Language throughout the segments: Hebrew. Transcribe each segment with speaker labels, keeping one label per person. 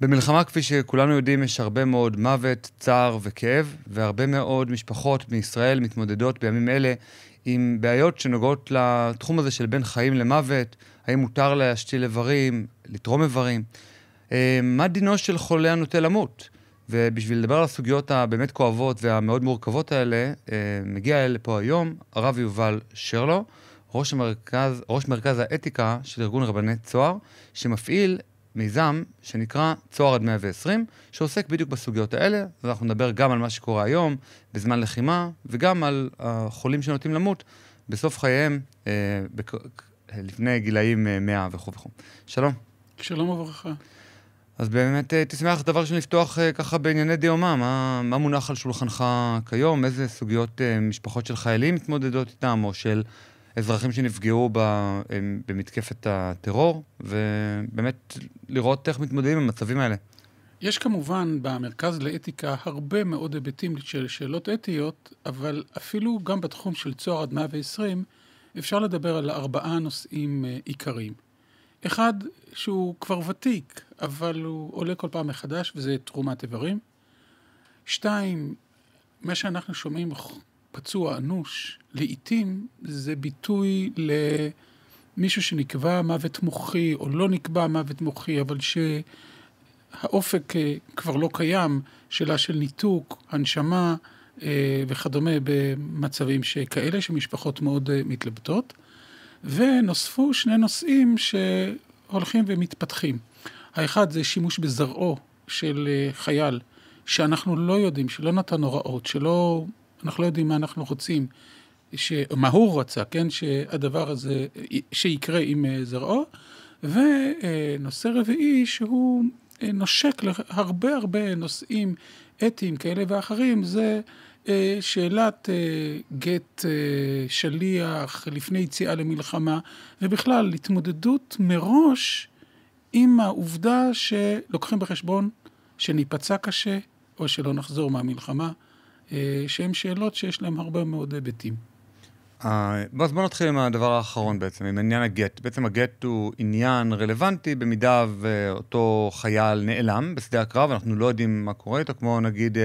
Speaker 1: במלחמה, כפי שכולנו יודעים, יש הרבה מאוד מוות, צער וכאב, והרבה מאוד משפחות בישראל מתמודדות בימים אלה עם בעיות שנוגעות לתחום הזה של בין חיים למוות, האם מותר להשתיל איברים, לתרום איברים. אה, מה דינו של חולה הנוטה למות? ובשביל לדבר על הסוגיות הבאמת כואבות והמאוד מורכבות האלה, אה, מגיע לפה היום הרב יובל שרלו, ראש, המרכז, ראש מרכז האתיקה של ארגון רבני צוהר, שמפעיל מיזם שנקרא צוהר עד 120, שעוסק בדיוק בסוגיות האלה, ואנחנו נדבר גם על מה שקורה היום, בזמן לחימה, וגם על החולים שנוטים למות בסוף חייהם, אה, בק... לפני גילאים 100 וכו' וכו'. שלום.
Speaker 2: שלום וברכה.
Speaker 1: אז באמת אה, תשמח דבר ראשון לפתוח אה, ככה בענייני דיומא, מה, מה מונח על שולחנך כיום, איזה סוגיות אה, משפחות של חיילים מתמודדות איתם, או של אזרחים שנפגעו במתקפת הטרור, ובאמת לראות איך מתמודדים עם המצבים האלה.
Speaker 2: יש כמובן במרכז לאתיקה הרבה מאוד היבטים של שאלות אתיות, אבל אפילו גם בתחום של צוהר עד 120 אפשר לדבר על ארבעה נושאים עיקריים. אחד שהוא כבר ותיק, אבל הוא עולה כל פעם מחדש, וזה תרומת איברים. שתיים, מה שאנחנו שומעים פצוע אנוש, לעתים זה ביטוי למישהו שנקבע מוות מוחי, או לא נקבע מוות מוחי, אבל שהאופק אה, כבר לא קיים, שאלה של ניתוק, הנשמה אה, וכדומה במצבים שכאלה, שמשפחות מאוד אה, מתלבטות. ונוספו שני נושאים שהולכים ומתפתחים. האחד זה שימוש בזרעו של חייל, שאנחנו לא יודעים, שלא נתן הוראות, שלא, אנחנו לא יודעים מה אנחנו רוצים, ש, מה הוא רצה, כן, שהדבר הזה, שיקרה עם אה, זרעו. ונושא רביעי שהוא אה, נושק להרבה הרבה נושאים אתיים כאלה ואחרים, זה אה, שאלת גט שליח לפני יציאה למלחמה, ובכלל התמודדות מראש עם העובדה שלוקחים בחשבון שניפצע קשה או שלא נחזור מהמלחמה, שהן שאלות שיש להן הרבה מאוד היבטים.
Speaker 1: אז בוא נתחיל עם הדבר האחרון בעצם, עם עניין הגט. בעצם הגט הוא עניין רלוונטי במידה ואותו חייל נעלם בשדה הקרב, אנחנו לא יודעים מה קורה איתו, כמו נגיד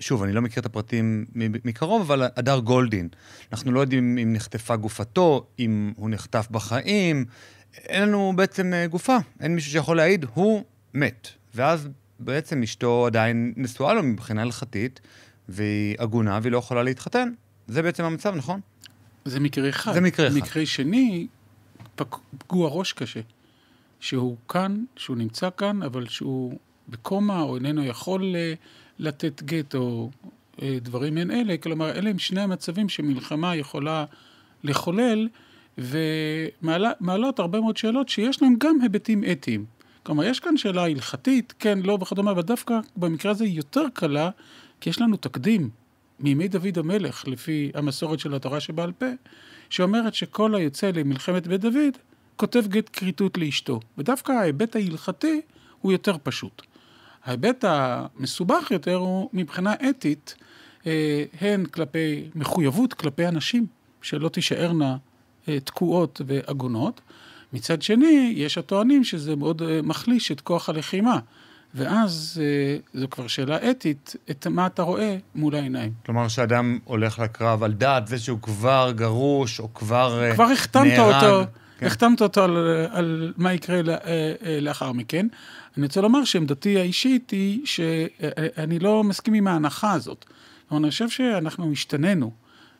Speaker 1: שוב, אני לא מכיר את הפרטים מקרוב, אבל הדר גולדין, אנחנו לא יודעים אם נחטפה גופתו, אם הוא נחטף בחיים, אין לנו בעצם אה, גופה, אין מישהו שיכול להעיד, הוא מת. ואז בעצם אשתו עדיין נשואה לו מבחינה הלכתית, והיא עגונה והיא לא יכולה להתחתן. זה בעצם המצב, נכון?
Speaker 2: זה מקרה אחד.
Speaker 1: זה מקרה אחד.
Speaker 2: מקרה שני, פגוע ראש קשה. שהוא כאן, שהוא נמצא כאן, אבל שהוא בקומה או איננו יכול אה, לתת גט או אה, דברים מעין אלה, כלומר, אלה הם שני המצבים שמלחמה יכולה לחולל, ומעלות הרבה מאוד שאלות שיש להן גם היבטים אתיים. כלומר, יש כאן שאלה הלכתית, כן, לא וכדומה, אבל דווקא במקרה הזה היא יותר קלה, כי יש לנו תקדים מימי דוד המלך, לפי המסורת של התורה שבעל פה, שאומרת שכל היוצא למלחמת בית דוד, כותב גט כריתות לאשתו. ודווקא ההיבט ההלכתי הוא יותר פשוט. ההיבט המסובך יותר הוא מבחינה אתית, אה, הן כלפי מחויבות כלפי אנשים, שלא תישארנה אה, תקועות ועגונות. מצד שני, יש הטוענים שזה מאוד אה, מחליש את כוח הלחימה. ואז זו כבר שאלה אתית, את מה אתה רואה מול העיניים.
Speaker 1: כלומר, שאדם הולך לקרב על דעת זה שהוא כבר גרוש, או כבר נהרג.
Speaker 2: כבר החתמת אותו, כן. החתמת אותו על, על מה יקרה לאחר מכן. אני רוצה לומר שעמדתי האישית היא שאני לא מסכים עם ההנחה הזאת. אבל אני חושב שאנחנו השתננו,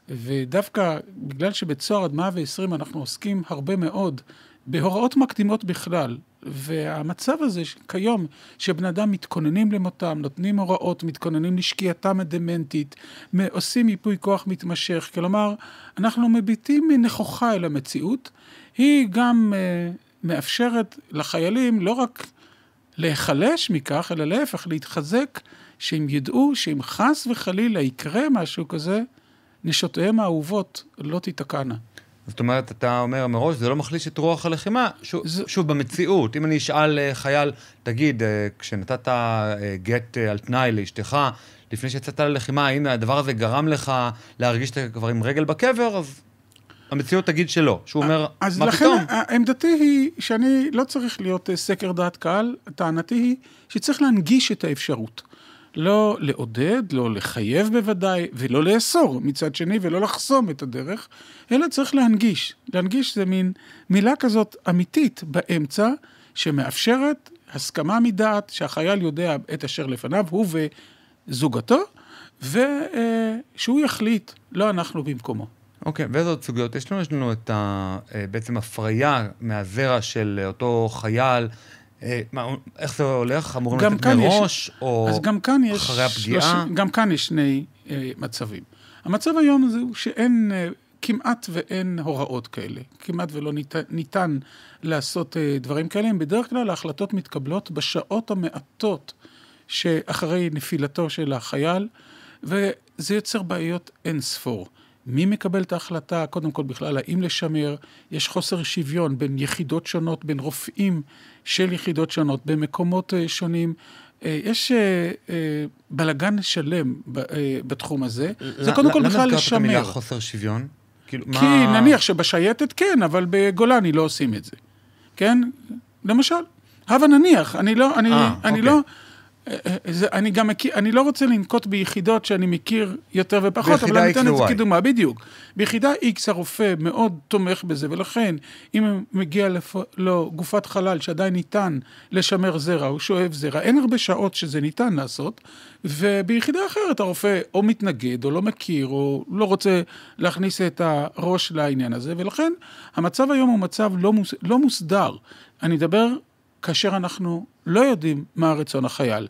Speaker 2: ודווקא בגלל שבצוהר עד 120 אנחנו עוסקים הרבה מאוד בהוראות מקדימות בכלל, והמצב הזה כיום, שבן אדם מתכוננים למותם, נותנים הוראות, מתכוננים לשקיעתם הדמנטית, עושים ייפוי כוח מתמשך, כלומר, אנחנו מביטים נכוחה אל המציאות, היא גם uh, מאפשרת לחיילים לא רק להיחלש מכך, אלא להפך, להתחזק, שהם ידעו שאם חס וחלילה יקרה משהו כזה, נשותיהם האהובות לא תיתקענה.
Speaker 1: זאת אומרת, אתה אומר מראש, זה לא מחליש את רוח הלחימה. שוב, זה... שוב, במציאות, אם אני אשאל אה, חייל, תגיד, אה, כשנתת אה, גט על תנאי לאשתך, לפני שיצאת ללחימה, האם הדבר הזה גרם לך להרגיש שאתה כבר עם רגל בקבר, אז המציאות תגיד שלא, שהוא אומר,
Speaker 2: אז
Speaker 1: מה
Speaker 2: לכן
Speaker 1: פתאום?
Speaker 2: עמדתי היא שאני לא צריך להיות סקר דעת קהל, טענתי היא שצריך להנגיש את האפשרות. לא לעודד, לא לחייב בוודאי, ולא לאסור מצד שני, ולא לחסום את הדרך, אלא צריך להנגיש. להנגיש זה מין מילה כזאת אמיתית באמצע, שמאפשרת הסכמה מדעת, שהחייל יודע את אשר לפניו, הוא וזוגתו, ושהוא יחליט, לא אנחנו במקומו.
Speaker 1: אוקיי, ואיזה עוד סוגיות? יש לנו, יש לנו את ה... אה, בעצם הפריה מהזרע של אותו חייל. אה, מה, איך זה הולך? אמורים לתת
Speaker 2: כאן יש-
Speaker 1: מראש, או
Speaker 2: אז גם כאן יש...
Speaker 1: אחרי הפגיעה?
Speaker 2: שלושים- גם כאן יש שני אה, מצבים. המצב היום זה הוא שאין, אה, כמעט ואין הוראות כאלה. כמעט ולא ניתן, ניתן לעשות אה, דברים כאלה. הם בדרך כלל ההחלטות מתקבלות בשעות המעטות שאחרי נפילתו של החייל, וזה יוצר בעיות אין ספור. מי מקבל את ההחלטה? קודם כל בכלל, האם לשמר? יש חוסר שוויון בין יחידות שונות, בין רופאים של יחידות שונות, במקומות אה, שונים. אה, יש אה, בלגן שלם בתחום הזה. זה קודם כל
Speaker 1: למה
Speaker 2: בכלל
Speaker 1: הזכרת את המילה
Speaker 2: לשמר.
Speaker 1: חוסר שוויון? כאילו,
Speaker 2: כי
Speaker 1: מה...
Speaker 2: נניח שבשייטת כן, אבל בגולני לא עושים את זה. כן? למשל. הבה נניח, אני לא, אני, אני
Speaker 1: אוקיי.
Speaker 2: לא, זה, אני גם מכיר, אני לא רוצה לנקוט ביחידות שאני מכיר יותר ופחות, אבל אני אתן את זה. כדוגמה, בדיוק. ביחידה X הרופא מאוד תומך בזה, ולכן אם מגיע לפ... לו גופת חלל שעדיין ניתן לשמר זרע, הוא שואב זרע, אין הרבה שעות שזה ניתן לעשות, וביחידה אחרת הרופא או מתנגד, או לא מכיר, או לא רוצה להכניס את הראש לעניין הזה, ולכן המצב היום הוא מצב לא, מוס... לא מוסדר. אני מדבר כאשר אנחנו לא יודעים מה רצון החייל.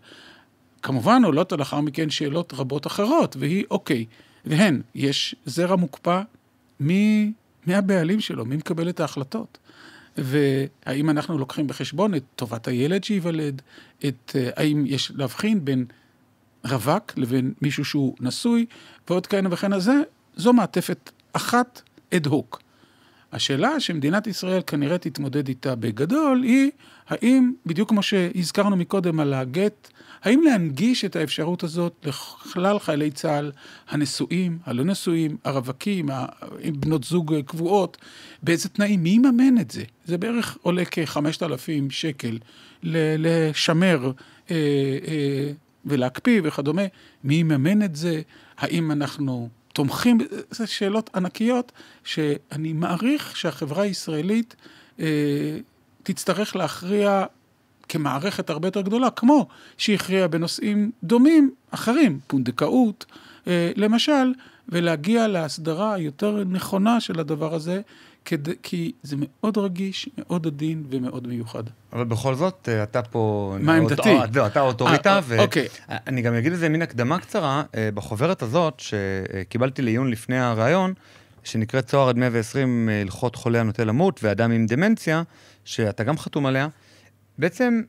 Speaker 2: כמובן עולות לאחר מכן שאלות רבות אחרות, והיא אוקיי, והן, יש זרע מוקפא, מי, מי הבעלים שלו, מי מקבל את ההחלטות? והאם אנחנו לוקחים בחשבון את טובת הילד שייוולד, את אה, האם יש להבחין בין רווק לבין מישהו שהוא נשוי, ועוד כהנה וכהנה, זה, זו מעטפת אחת אד הוק. השאלה שמדינת ישראל כנראה תתמודד איתה בגדול היא האם, בדיוק כמו שהזכרנו מקודם על הגט, האם להנגיש את האפשרות הזאת לכלל חיילי צה"ל הנשואים, הלא נשואים, הרווקים, בנות זוג קבועות, באיזה תנאים, מי יממן את זה? זה בערך עולה כ-5,000 שקל לשמר אה, אה, ולהקפיא וכדומה. מי יממן את זה? האם אנחנו תומכים? זה שאלות ענקיות שאני מעריך שהחברה הישראלית אה, תצטרך להכריע כמערכת הרבה יותר גדולה, כמו שהכריעה בנושאים דומים אחרים, פונדקאות, אה, למשל, ולהגיע להסדרה היותר נכונה של הדבר הזה, כד... כי זה מאוד רגיש, מאוד עדין ומאוד מיוחד.
Speaker 1: אבל בכל זאת, אה, אתה פה...
Speaker 2: מה עמדתי?
Speaker 1: אה, לא, אתה אוטוריטה,
Speaker 2: אה, אוקיי.
Speaker 1: ואני גם אגיד איזה מין הקדמה קצרה, בחוברת הזאת, שקיבלתי לעיון לפני הראיון, שנקראת צוהר עד 120 אה, הלכות חולה הנוטה למות ואדם עם דמנציה, שאתה גם חתום עליה, בעצם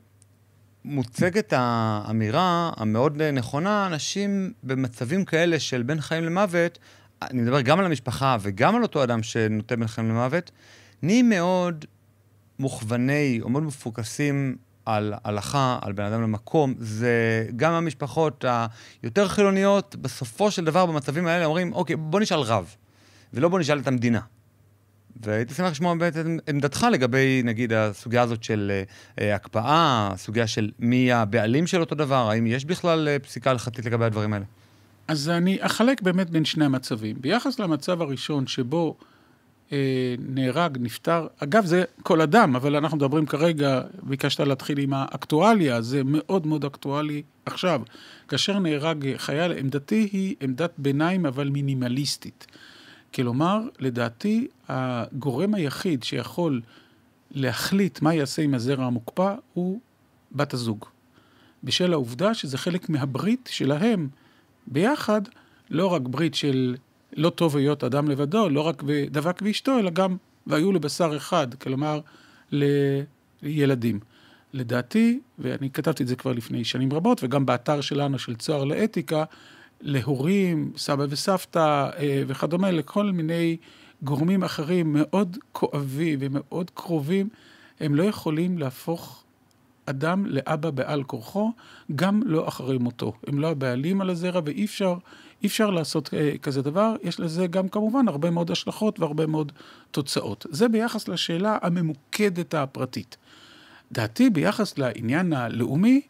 Speaker 1: מוצגת האמירה המאוד נכונה, אנשים במצבים כאלה של בין חיים למוות, אני מדבר גם על המשפחה וגם על אותו אדם שנוטה בין חיים למוות, נהיים מאוד מוכווני או מאוד מפוקסים על הלכה, על בן אדם למקום. זה גם המשפחות היותר חילוניות, בסופו של דבר במצבים האלה אומרים, אוקיי, בוא נשאל רב, ולא בוא נשאל את המדינה. והייתי שמח לשמוע באמת את עמדתך לגבי, נגיד, הסוגיה הזאת של אה, הקפאה, הסוגיה של מי הבעלים של אותו דבר, האם יש בכלל אה, פסיקה הלכתית לגבי הדברים האלה?
Speaker 2: אז אני אחלק באמת בין שני המצבים. ביחס למצב הראשון שבו אה, נהרג, נפטר, אגב זה כל אדם, אבל אנחנו מדברים כרגע, ביקשת להתחיל עם האקטואליה, זה מאוד מאוד אקטואלי עכשיו. כאשר נהרג חייל, עמדתי היא עמדת ביניים אבל מינימליסטית. כלומר, לדעתי, הגורם היחיד שיכול להחליט מה יעשה עם הזרע המוקפא הוא בת הזוג. בשל העובדה שזה חלק מהברית שלהם ביחד, לא רק ברית של לא טוב היות אדם לבדו, לא רק דבק ואשתו, אלא גם והיו לבשר אחד, כלומר לילדים. לדעתי, ואני כתבתי את זה כבר לפני שנים רבות, וגם באתר שלנו של צוהר לאתיקה, להורים, סבא וסבתא אה, וכדומה, לכל מיני גורמים אחרים מאוד כואבים ומאוד קרובים, הם לא יכולים להפוך אדם לאבא בעל כורחו, גם לא אחרי מותו. הם לא הבעלים על הזרע ואי אפשר, אי אפשר לעשות אה, כזה דבר. יש לזה גם כמובן הרבה מאוד השלכות והרבה מאוד תוצאות. זה ביחס לשאלה הממוקדת הפרטית. דעתי ביחס לעניין הלאומי,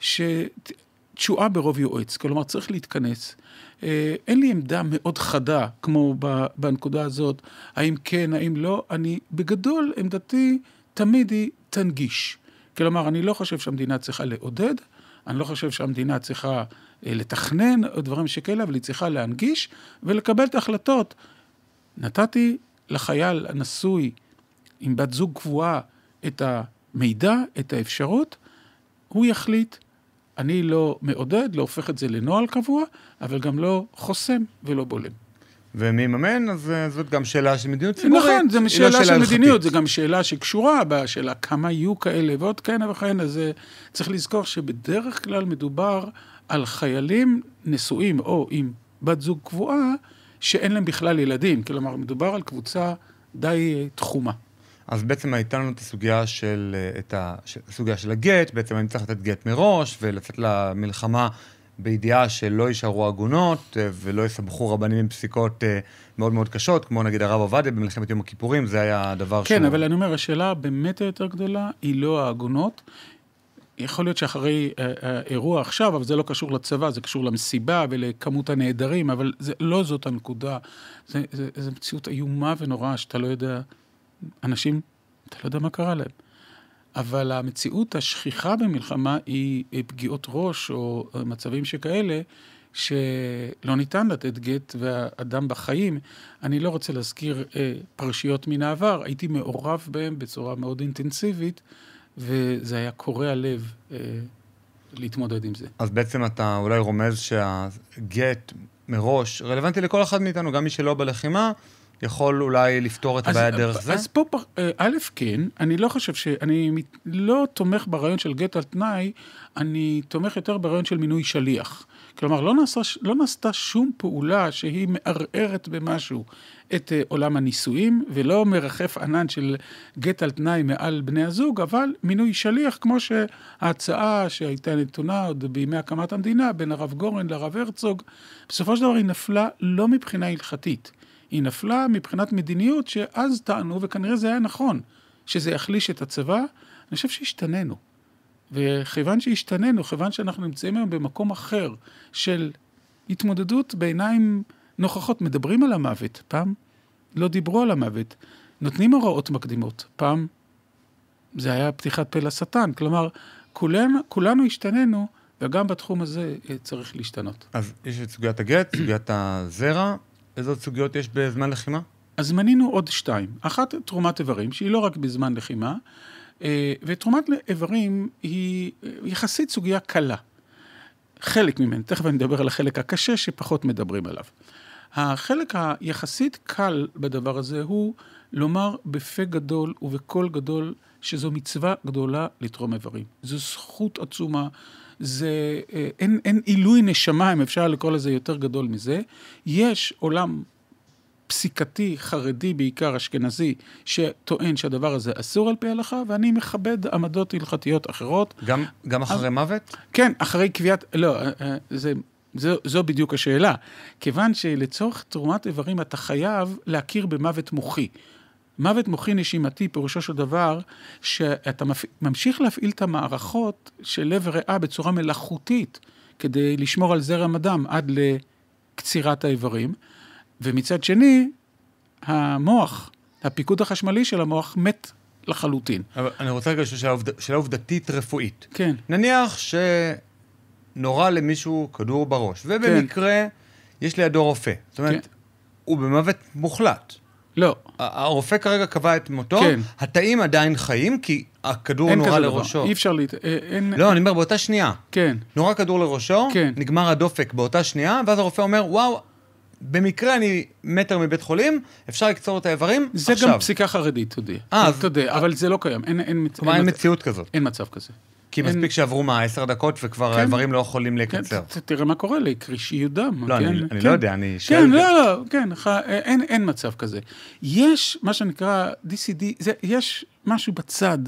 Speaker 2: שתשועה ברוב יועץ, כלומר צריך להתכנס. אה, אין לי עמדה מאוד חדה, כמו בנקודה הזאת, האם כן, האם לא, אני, בגדול, עמדתי תמיד היא תנגיש. כלומר, אני לא חושב שהמדינה צריכה לעודד, אני לא חושב שהמדינה צריכה אה, לתכנן או דברים שכאלה, אבל היא צריכה להנגיש ולקבל את ההחלטות. נתתי לחייל הנשוי עם בת זוג קבועה את המידע, את האפשרות, הוא יחליט. אני לא מעודד, לא הופך את זה לנוהל קבוע, אבל גם לא חוסם ולא בולם.
Speaker 1: ומי יממן, אז אה, זאת גם שאלה של מדיניות ציבורית.
Speaker 2: נכון, זו שאלה, לא שאלה של מדיניות, זו גם שאלה שקשורה בשאלה כמה יהיו כאלה ועוד כהנה וכהנה. זה צריך לזכור שבדרך כלל מדובר על חיילים נשואים או עם בת זוג קבועה, שאין להם בכלל ילדים. כלומר, מדובר על קבוצה די אה, תחומה.
Speaker 1: אז בעצם הייתה לנו את הסוגיה של, אה, את הסוגיה של הגט, בעצם אני צריך לתת גט מראש ולצאת למלחמה בידיעה שלא יישארו עגונות אה, ולא יסבכו רבנים עם פסיקות אה, מאוד מאוד קשות, כמו נגיד הרב עובדיה במלחמת יום הכיפורים, זה היה הדבר
Speaker 2: כן, שהוא... כן, אבל אני אומר, השאלה באמת היותר גדולה היא לא העגונות. יכול להיות שאחרי האירוע עכשיו, אבל זה לא קשור לצבא, זה קשור למסיבה ולכמות הנעדרים, אבל זה לא זאת הנקודה. זו מציאות איומה ונוראה שאתה לא יודע אנשים, אתה לא יודע מה קרה להם. אבל המציאות השכיחה במלחמה היא פגיעות ראש או מצבים שכאלה, שלא ניתן לתת גט והאדם בחיים. אני לא רוצה להזכיר אה, פרשיות מן העבר, הייתי מעורב בהם בצורה מאוד אינטנסיבית, וזה היה קורע לב אה, להתמודד עם זה.
Speaker 1: אז בעצם אתה אולי רומז שהגט מראש רלוונטי לכל אחד מאיתנו, גם מי שלא בלחימה. יכול אולי לפתור את הבעיה דרך זה?
Speaker 2: אז פה, אה, א', כן, אני לא חושב ש... אני לא תומך ברעיון של גט על תנאי, אני תומך יותר ברעיון של מינוי שליח. כלומר, לא, נעשה, לא נעשתה שום פעולה שהיא מערערת במשהו את uh, עולם הנישואים, ולא מרחף ענן של גט על תנאי מעל בני הזוג, אבל מינוי שליח, כמו שההצעה שהייתה נתונה עוד בימי הקמת המדינה, בין הרב גורן לרב הרצוג, בסופו של דבר היא נפלה לא מבחינה הלכתית. היא נפלה מבחינת מדיניות שאז טענו, וכנראה זה היה נכון, שזה יחליש את הצבא. אני חושב שהשתננו. וכיוון שהשתננו, כיוון שאנחנו נמצאים היום במקום אחר של התמודדות בעיניים נוכחות, מדברים על המוות, פעם לא דיברו על המוות, נותנים הוראות מקדימות, פעם זה היה פתיחת פה לשטן, כלומר, כולנו, כולנו השתננו, וגם בתחום הזה אה, צריך להשתנות.
Speaker 1: אז יש את סוגיית הגט, סוגיית הזרע, איזה עוד סוגיות יש בזמן לחימה?
Speaker 2: אז מנינו עוד שתיים. אחת, תרומת איברים, שהיא לא רק בזמן לחימה, אה, ותרומת איברים היא יחסית סוגיה קלה. חלק ממנה, תכף אני אדבר על החלק הקשה שפחות מדברים עליו. החלק היחסית קל בדבר הזה הוא לומר בפה גדול ובקול גדול שזו מצווה גדולה לתרום איברים. זו זכות עצומה, זה, אה, אין, אין עילוי נשמה, אם אפשר לקרוא לזה יותר גדול מזה. יש עולם פסיקתי, חרדי בעיקר, אשכנזי, שטוען שהדבר הזה אסור על פי ההלכה, ואני מכבד עמדות הלכתיות אחרות.
Speaker 1: גם, גם אחרי אז, מוות?
Speaker 2: כן, אחרי קביעת, לא, אה, אה, זה... זו, זו בדיוק השאלה. כיוון שלצורך תרומת איברים אתה חייב להכיר במוות מוחי. מוות מוחי נשימתי, פירושו של דבר, שאתה ממשיך להפעיל את המערכות של לב וריאה בצורה מלאכותית, כדי לשמור על זרם הדם עד לקצירת האיברים, ומצד שני, המוח, הפיקוד החשמלי של המוח מת לחלוטין.
Speaker 1: אבל אני רוצה רגע שאלה עובד... עובדתית רפואית.
Speaker 2: כן.
Speaker 1: נניח שנורה למישהו כדור בראש, ובמקרה כן. יש לידו רופא. זאת אומרת, כן. הוא במוות מוחלט.
Speaker 2: לא.
Speaker 1: הרופא כרגע קבע את מותו, כן. התאים עדיין חיים כי הכדור נורה לראשו.
Speaker 2: דבר. אי אפשר להת... אה, אין...
Speaker 1: לא, אני אומר באותה שנייה.
Speaker 2: כן.
Speaker 1: נורה כדור לראשו, כן. נגמר הדופק באותה שנייה, ואז הרופא אומר, וואו, במקרה אני מטר מבית חולים, אפשר לקצור את האיברים
Speaker 2: זה עכשיו. זה גם פסיקה חרדית, תודה. אה, תודה, אבל זה לא קיים, אין, אין,
Speaker 1: כלומר אין, אין מציאות כזאת.
Speaker 2: אין מצב כזה.
Speaker 1: כי מספיק שעברו מה, עשר דקות וכבר
Speaker 2: כן.
Speaker 1: האיברים לא יכולים
Speaker 2: כן,
Speaker 1: לקצר.
Speaker 2: תראה מה קורה לי, קרישיות דם.
Speaker 1: לא, אני
Speaker 2: כן.
Speaker 1: לא יודע, אני שואל.
Speaker 2: כן, לא, לא, כן, אין, מצב כזה. יש מה שנקרא DCD, יש משהו בצד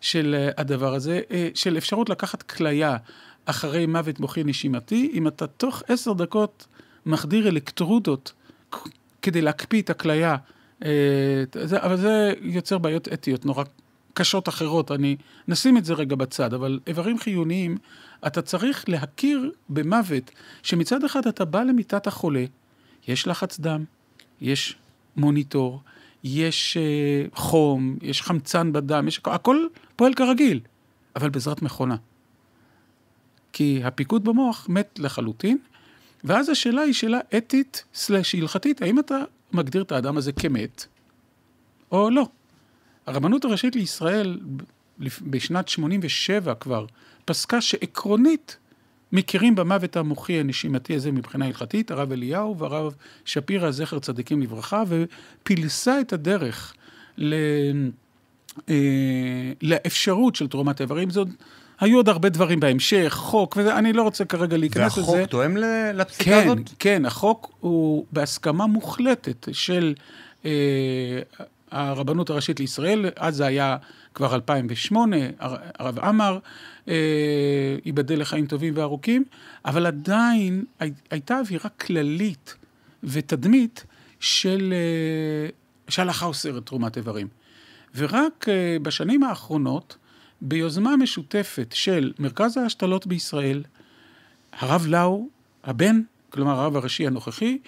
Speaker 2: של אה, הדבר הזה, אה, של אפשרות לקחת כליה אחרי מוות מוחי נשימתי, אם אתה תוך עשר דקות מחדיר אלקטרודות כדי להקפיא את הכליה, אה, אבל זה יוצר בעיות אתיות נורא קשות אחרות, אני, נשים את זה רגע בצד, אבל איברים חיוניים, אתה צריך להכיר במוות, שמצד אחד אתה בא למיטת החולה, יש לחץ דם, יש מוניטור, יש אה, חום, יש חמצן בדם, יש, הכל פועל כרגיל, אבל בעזרת מכונה. כי הפיקוד במוח מת לחלוטין, ואז השאלה היא שאלה אתית סלש הלכתית, האם אתה מגדיר את האדם הזה כמת, או לא. הרבנות הראשית לישראל בשנת 87 כבר פסקה שעקרונית מכירים במוות המוחי הנשימתי הזה מבחינה הלכתית, הרב אליהו והרב שפירא, זכר צדיקים לברכה, ופילסה את הדרך ל... אה, לאפשרות של תרומת איברים. זאת, היו עוד הרבה דברים בהמשך, חוק, ואני לא רוצה כרגע להיכנס לזה.
Speaker 1: והחוק תואם לפסיקה
Speaker 2: כן,
Speaker 1: הזאת?
Speaker 2: כן, החוק הוא בהסכמה מוחלטת של אה, הרבנות הראשית לישראל, אז זה היה כבר 2008, הר- הרב עמאר, אה, ייבדל לחיים טובים וארוכים, אבל עדיין הי- הייתה אווירה כללית ותדמית של אה, שההלכה אוסרת תרומת איברים. ורק אה, בשנים האחרונות, ביוזמה משותפת של מרכז ההשתלות בישראל, הרב לאו, הבן, כלומר הרב הראשי הנוכחי,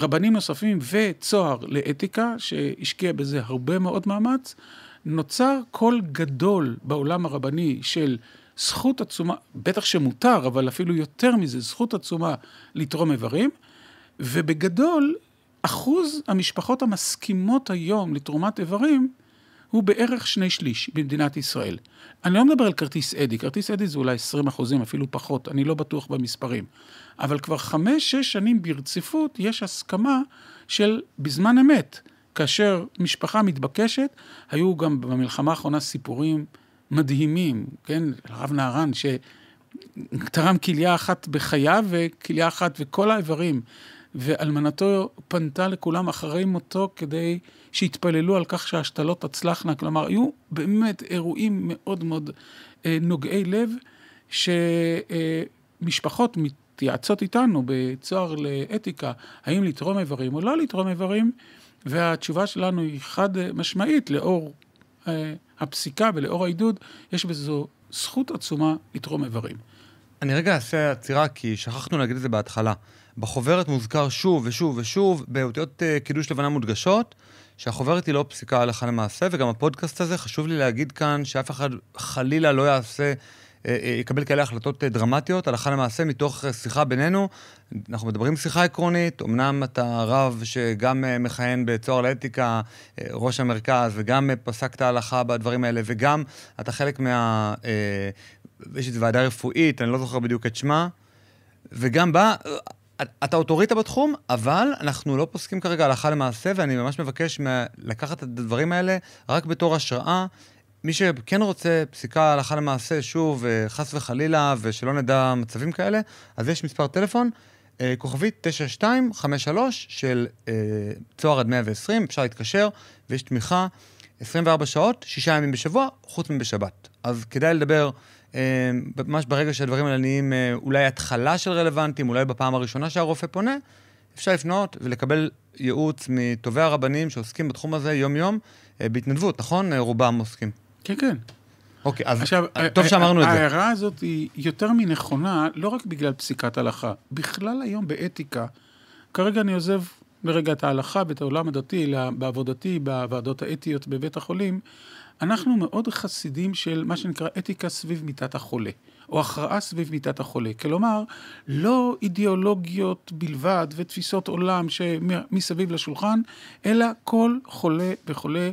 Speaker 2: רבנים נוספים וצוהר לאתיקה, שהשקיע בזה הרבה מאוד מאמץ, נוצר קול גדול בעולם הרבני של זכות עצומה, בטח שמותר, אבל אפילו יותר מזה, זכות עצומה לתרום איברים, ובגדול, אחוז המשפחות המסכימות היום לתרומת איברים הוא בערך שני שליש במדינת ישראל. אני לא מדבר על כרטיס אדי, כרטיס אדי זה אולי 20 אחוזים, אפילו פחות, אני לא בטוח במספרים. אבל כבר חמש-שש שנים ברציפות יש הסכמה של בזמן אמת, כאשר משפחה מתבקשת, היו גם במלחמה האחרונה סיפורים מדהימים, כן? הרב נהרן, שתרם כליה אחת בחייו וכליה אחת וכל האיברים. ואלמנתו פנתה לכולם אחרי מותו כדי שיתפללו על כך שההשתלות תצלחנה. כלומר, היו באמת אירועים מאוד מאוד אה, נוגעי לב, שמשפחות מתייעצות איתנו בצוהר לאתיקה, האם לתרום איברים או לא לתרום איברים, והתשובה שלנו היא חד משמעית, לאור אה, הפסיקה ולאור העידוד, יש בזו זכות עצומה לתרום איברים.
Speaker 1: אני רגע אעשה עצירה, כי שכחנו להגיד את זה בהתחלה. בחוברת מוזכר שוב ושוב ושוב, באותיות uh, קידוש לבנה מודגשות, שהחוברת היא לא פסיקה הלכה למעשה, וגם הפודקאסט הזה, חשוב לי להגיד כאן שאף אחד חלילה לא יעשה, יקבל כאלה החלטות uh, דרמטיות, הלכה למעשה, מתוך שיחה בינינו. אנחנו מדברים שיחה עקרונית, אמנם אתה רב שגם מכהן בצוהר לאתיקה, ראש המרכז, וגם פסקת הלכה בדברים האלה, וגם אתה חלק מה... יש איזו ועדה רפואית, אני לא זוכר בדיוק את שמה, וגם בה, אתה אוטוריטה בתחום, אבל אנחנו לא פוסקים כרגע הלכה למעשה, ואני ממש מבקש לקחת את הדברים האלה רק בתור השראה. מי שכן רוצה פסיקה הלכה למעשה, שוב, חס וחלילה, ושלא נדע מצבים כאלה, אז יש מספר טלפון, כוכבית 9253 של צוהר עד 120, אפשר להתקשר, ויש תמיכה 24 שעות, שישה ימים בשבוע, חוץ מבשבת. אז כדאי לדבר ממש ברגע שהדברים האלה נהיים אולי התחלה של רלוונטיים, אולי בפעם הראשונה שהרופא פונה, אפשר לפנות ולקבל ייעוץ מטובי הרבנים שעוסקים בתחום הזה יום-יום, בהתנדבות, נכון? רובם עוסקים.
Speaker 2: כן, כן.
Speaker 1: אוקיי, אז
Speaker 2: עכשיו,
Speaker 1: טוב שאמרנו את זה.
Speaker 2: ההערה הזאת היא יותר מנכונה, לא רק בגלל פסיקת הלכה. בכלל היום באתיקה, כרגע אני עוזב לרגע את ההלכה ואת העולם הדתי, בעבודתי בוועדות האתיות בבית החולים, אנחנו מאוד חסידים של מה שנקרא אתיקה סביב מיטת החולה, או הכרעה סביב מיטת החולה. כלומר, לא אידיאולוגיות בלבד ותפיסות עולם שמסביב לשולחן, אלא כל חולה וחולה,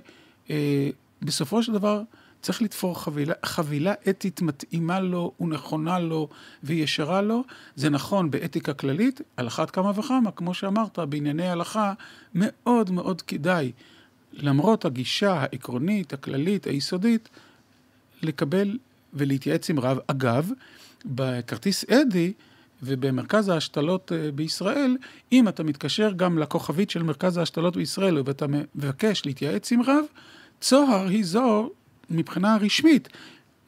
Speaker 2: אה, בסופו של דבר, צריך לתפור חבילה, חבילה אתית מתאימה לו ונכונה לו וישרה לו. זה נכון באתיקה כללית, על אחת כמה וכמה, כמו שאמרת, בענייני הלכה, מאוד מאוד כדאי. למרות הגישה העקרונית, הכללית, היסודית, לקבל ולהתייעץ עם רב. אגב, בכרטיס אדי ובמרכז ההשתלות אה, בישראל, אם אתה מתקשר גם לכוכבית של מרכז ההשתלות בישראל ואתה מבקש להתייעץ עם רב, צוהר היא זו, מבחינה רשמית,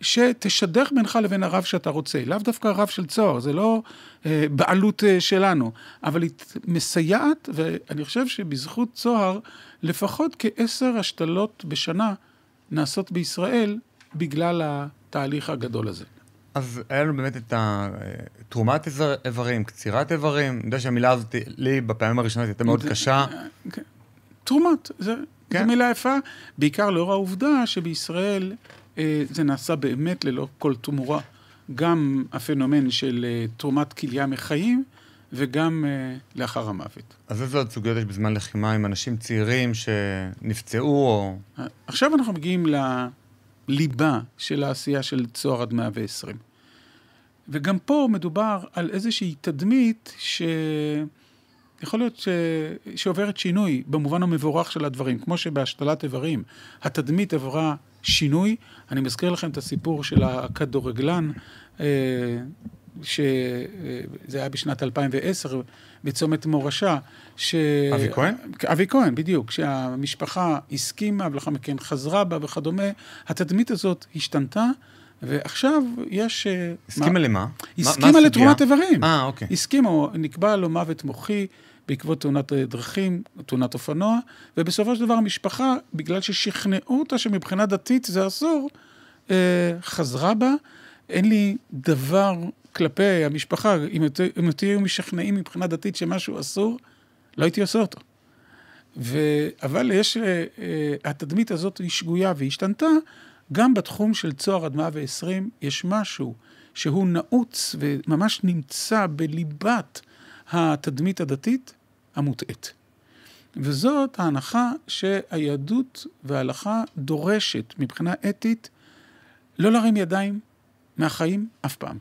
Speaker 2: שתשדך בינך לבין הרב שאתה רוצה. לאו דווקא הרב של צוהר, זה לא אה, בעלות אה, שלנו, אבל היא מסייעת, ואני חושב שבזכות צוהר, לפחות כעשר השתלות בשנה נעשות בישראל בגלל התהליך הגדול הזה.
Speaker 1: אז היה לנו באמת את תרומת איברים, קצירת איברים, אני יודע שהמילה הזאת לי בפעמים הראשונות הייתה מאוד קשה.
Speaker 2: כן. תרומות, זו כן? מילה יפה, בעיקר לאור העובדה שבישראל אה, זה נעשה באמת ללא כל תמורה. גם הפנומן של אה, תרומת כליה מחיים וגם אה, לאחר המוות.
Speaker 1: אז איזה עוד סוגיות יש בזמן לחימה עם אנשים צעירים שנפצעו או...
Speaker 2: עכשיו אנחנו מגיעים לליבה של העשייה של צוהר עד 120. וגם פה מדובר על איזושהי תדמית ש... יכול להיות ש... שעוברת שינוי במובן המבורך של הדברים, כמו שבהשתלת איברים התדמית עברה שינוי. אני מזכיר לכם את הסיפור של הכדורגלן, אה, שזה היה בשנת 2010 בצומת מורשה. ש...
Speaker 1: אבי כהן?
Speaker 2: אבי כהן, בדיוק. שהמשפחה הסכימה ולאחר מכן חזרה בה וכדומה. התדמית הזאת השתנתה. ועכשיו יש...
Speaker 1: אה, הסכימה מה... למה?
Speaker 2: הסכימה לתרומת איברים.
Speaker 1: אה, אוקיי.
Speaker 2: הסכימה, נקבע לו מוות מוחי בעקבות תאונת דרכים, תאונת אופנוע, ובסופו של דבר המשפחה, בגלל ששכנעו אותה שמבחינה דתית זה אסור, אה, חזרה בה. אין לי דבר כלפי המשפחה, אם תהיו משכנעים מבחינה דתית שמשהו אסור, לא הייתי עושה אותו. ו... אבל יש, אה, התדמית הזאת היא שגויה והיא השתנתה, גם בתחום של צוהר עד 120 יש משהו שהוא נעוץ וממש נמצא בליבת התדמית הדתית המוטעית. וזאת ההנחה שהיהדות וההלכה דורשת מבחינה אתית לא להרים ידיים מהחיים אף פעם.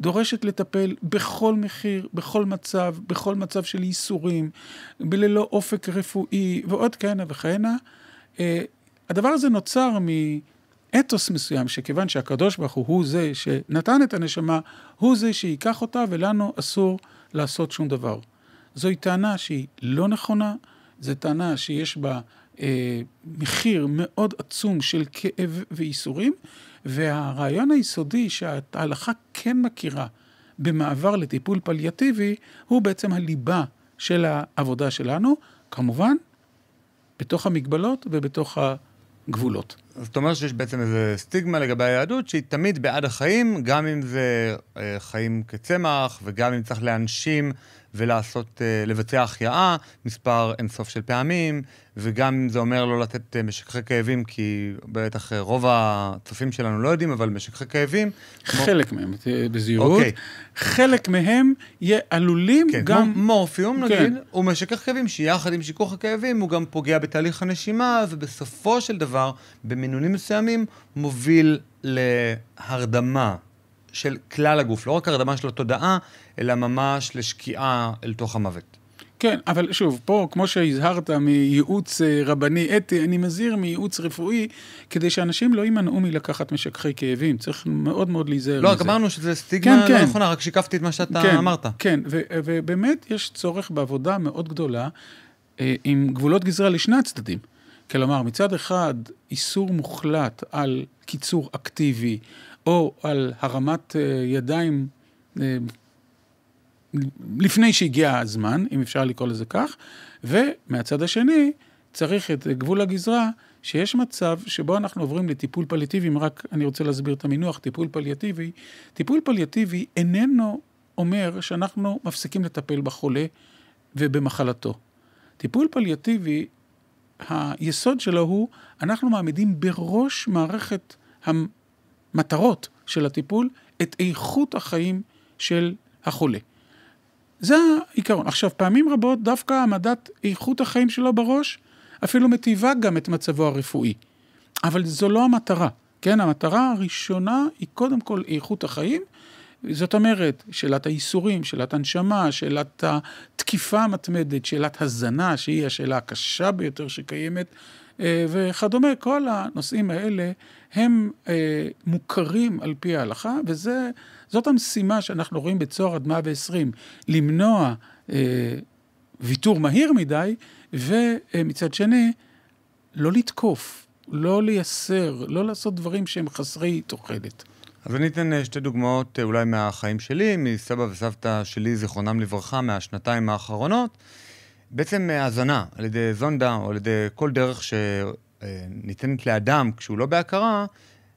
Speaker 2: דורשת לטפל בכל מחיר, בכל מצב, בכל מצב של ייסורים, בללא אופק רפואי ועוד כהנה וכהנה. אה, הדבר הזה נוצר מ... אתוס מסוים, שכיוון שהקדוש ברוך הוא הוא זה שנתן את הנשמה, הוא זה שייקח אותה ולנו אסור לעשות שום דבר. זוהי טענה שהיא לא נכונה, זו טענה שיש בה אה, מחיר מאוד עצום של כאב וייסורים, והרעיון היסודי שההלכה כן מכירה במעבר לטיפול פליאטיבי, הוא בעצם הליבה של העבודה שלנו, כמובן, בתוך המגבלות ובתוך ה... גבולות.
Speaker 1: זאת אומרת שיש בעצם איזה סטיגמה לגבי היהדות שהיא תמיד בעד החיים, גם אם זה אה, חיים כצמח וגם אם צריך להנשים ולעשות, אה, לבצע החייאה מספר אינסוף של פעמים, וגם זה אומר לא לתת אה, משככי כאבים, כי בטח אה, רוב הצופים שלנו לא יודעים, אבל משככי כאבים...
Speaker 2: חלק כמו... מהם, בזהירות. אוקיי. חלק מהם עלולים
Speaker 1: כן,
Speaker 2: גם...
Speaker 1: מורפיום כן. נגיד, הוא משכך כאבים, שיחד עם שיכוך הכאבים הוא גם פוגע בתהליך הנשימה, ובסופו של דבר, במינונים מסוימים, מוביל להרדמה של כלל הגוף, לא רק הרדמה של התודעה, אלא ממש לשקיעה אל תוך המוות.
Speaker 2: כן, אבל שוב, פה, כמו שהזהרת מייעוץ אה, רבני אתי, אני מזהיר מייעוץ רפואי, כדי שאנשים לא יימנעו מלקחת משככי כאבים. צריך מאוד מאוד להיזהר
Speaker 1: לא, מזה. לא, אמרנו שזה סטיגמה כן, לא כן. נכונה, רק שיקפתי את מה שאתה
Speaker 2: כן,
Speaker 1: אמרת.
Speaker 2: כן, ובאמת יש צורך בעבודה מאוד גדולה אה, עם גבולות גזרה לשני הצדדים. כלומר, מצד אחד, איסור מוחלט על קיצור אקטיבי, או על הרמת אה, ידיים לפני שהגיע הזמן, אם אפשר לקרוא לזה כך, ומהצד השני צריך את גבול הגזרה, שיש מצב שבו אנחנו עוברים לטיפול פליאטיבי, אם רק אני רוצה להסביר את המינוח, טיפול פליאטיבי, טיפול פליאטיבי איננו אומר שאנחנו מפסיקים לטפל בחולה ובמחלתו. טיפול פליאטיבי, היסוד שלו הוא, אנחנו מעמידים בראש מערכת המטרות של הטיפול את איכות החיים של החולה. זה העיקרון. עכשיו, פעמים רבות דווקא העמדת איכות החיים שלו בראש אפילו מטיבה גם את מצבו הרפואי. אבל זו לא המטרה, כן? המטרה הראשונה היא קודם כל איכות החיים. זאת אומרת, שאלת הייסורים, שאלת הנשמה, שאלת התקיפה המתמדת, שאלת הזנה, שהיא השאלה הקשה ביותר שקיימת וכדומה. כל הנושאים האלה הם אה, מוכרים על פי ההלכה, וזאת המשימה שאנחנו רואים בצוהר עד 120, למנוע אה, ויתור מהיר מדי, ומצד שני, לא לתקוף, לא לייסר, לא לעשות דברים שהם חסרי תוחלת.
Speaker 1: אז אני אתן שתי דוגמאות אולי מהחיים שלי, מסבא וסבתא שלי, זיכרונם לברכה, מהשנתיים האחרונות. בעצם האזנה על ידי זונדה או על ידי כל דרך שניתנת לאדם כשהוא לא בהכרה,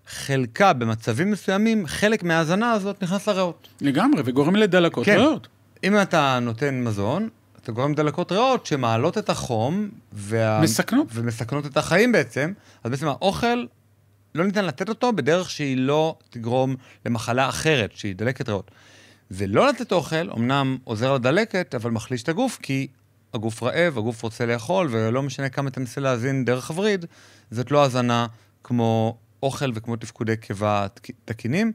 Speaker 1: חלקה במצבים מסוימים, חלק מההאזנה הזאת נכנס לריאות.
Speaker 2: לגמרי, וגורם לדלקות כן. ריאות.
Speaker 1: אם אתה נותן מזון, אתה גורם לדלקות ריאות שמעלות את החום וה...
Speaker 2: מסכנות.
Speaker 1: ומסכנות את החיים בעצם, אז בעצם האוכל, לא ניתן לתת אותו בדרך שהיא לא תגרום למחלה אחרת, שהיא דלקת ריאות. ולא לתת אוכל, אמנם עוזר לדלקת, אבל מחליש את הגוף, כי הגוף רעב, הגוף רוצה לאכול, ולא משנה כמה תנסה להזין דרך הווריד, זאת לא הזנה כמו אוכל וכמו תפקודי קיבה תקינים.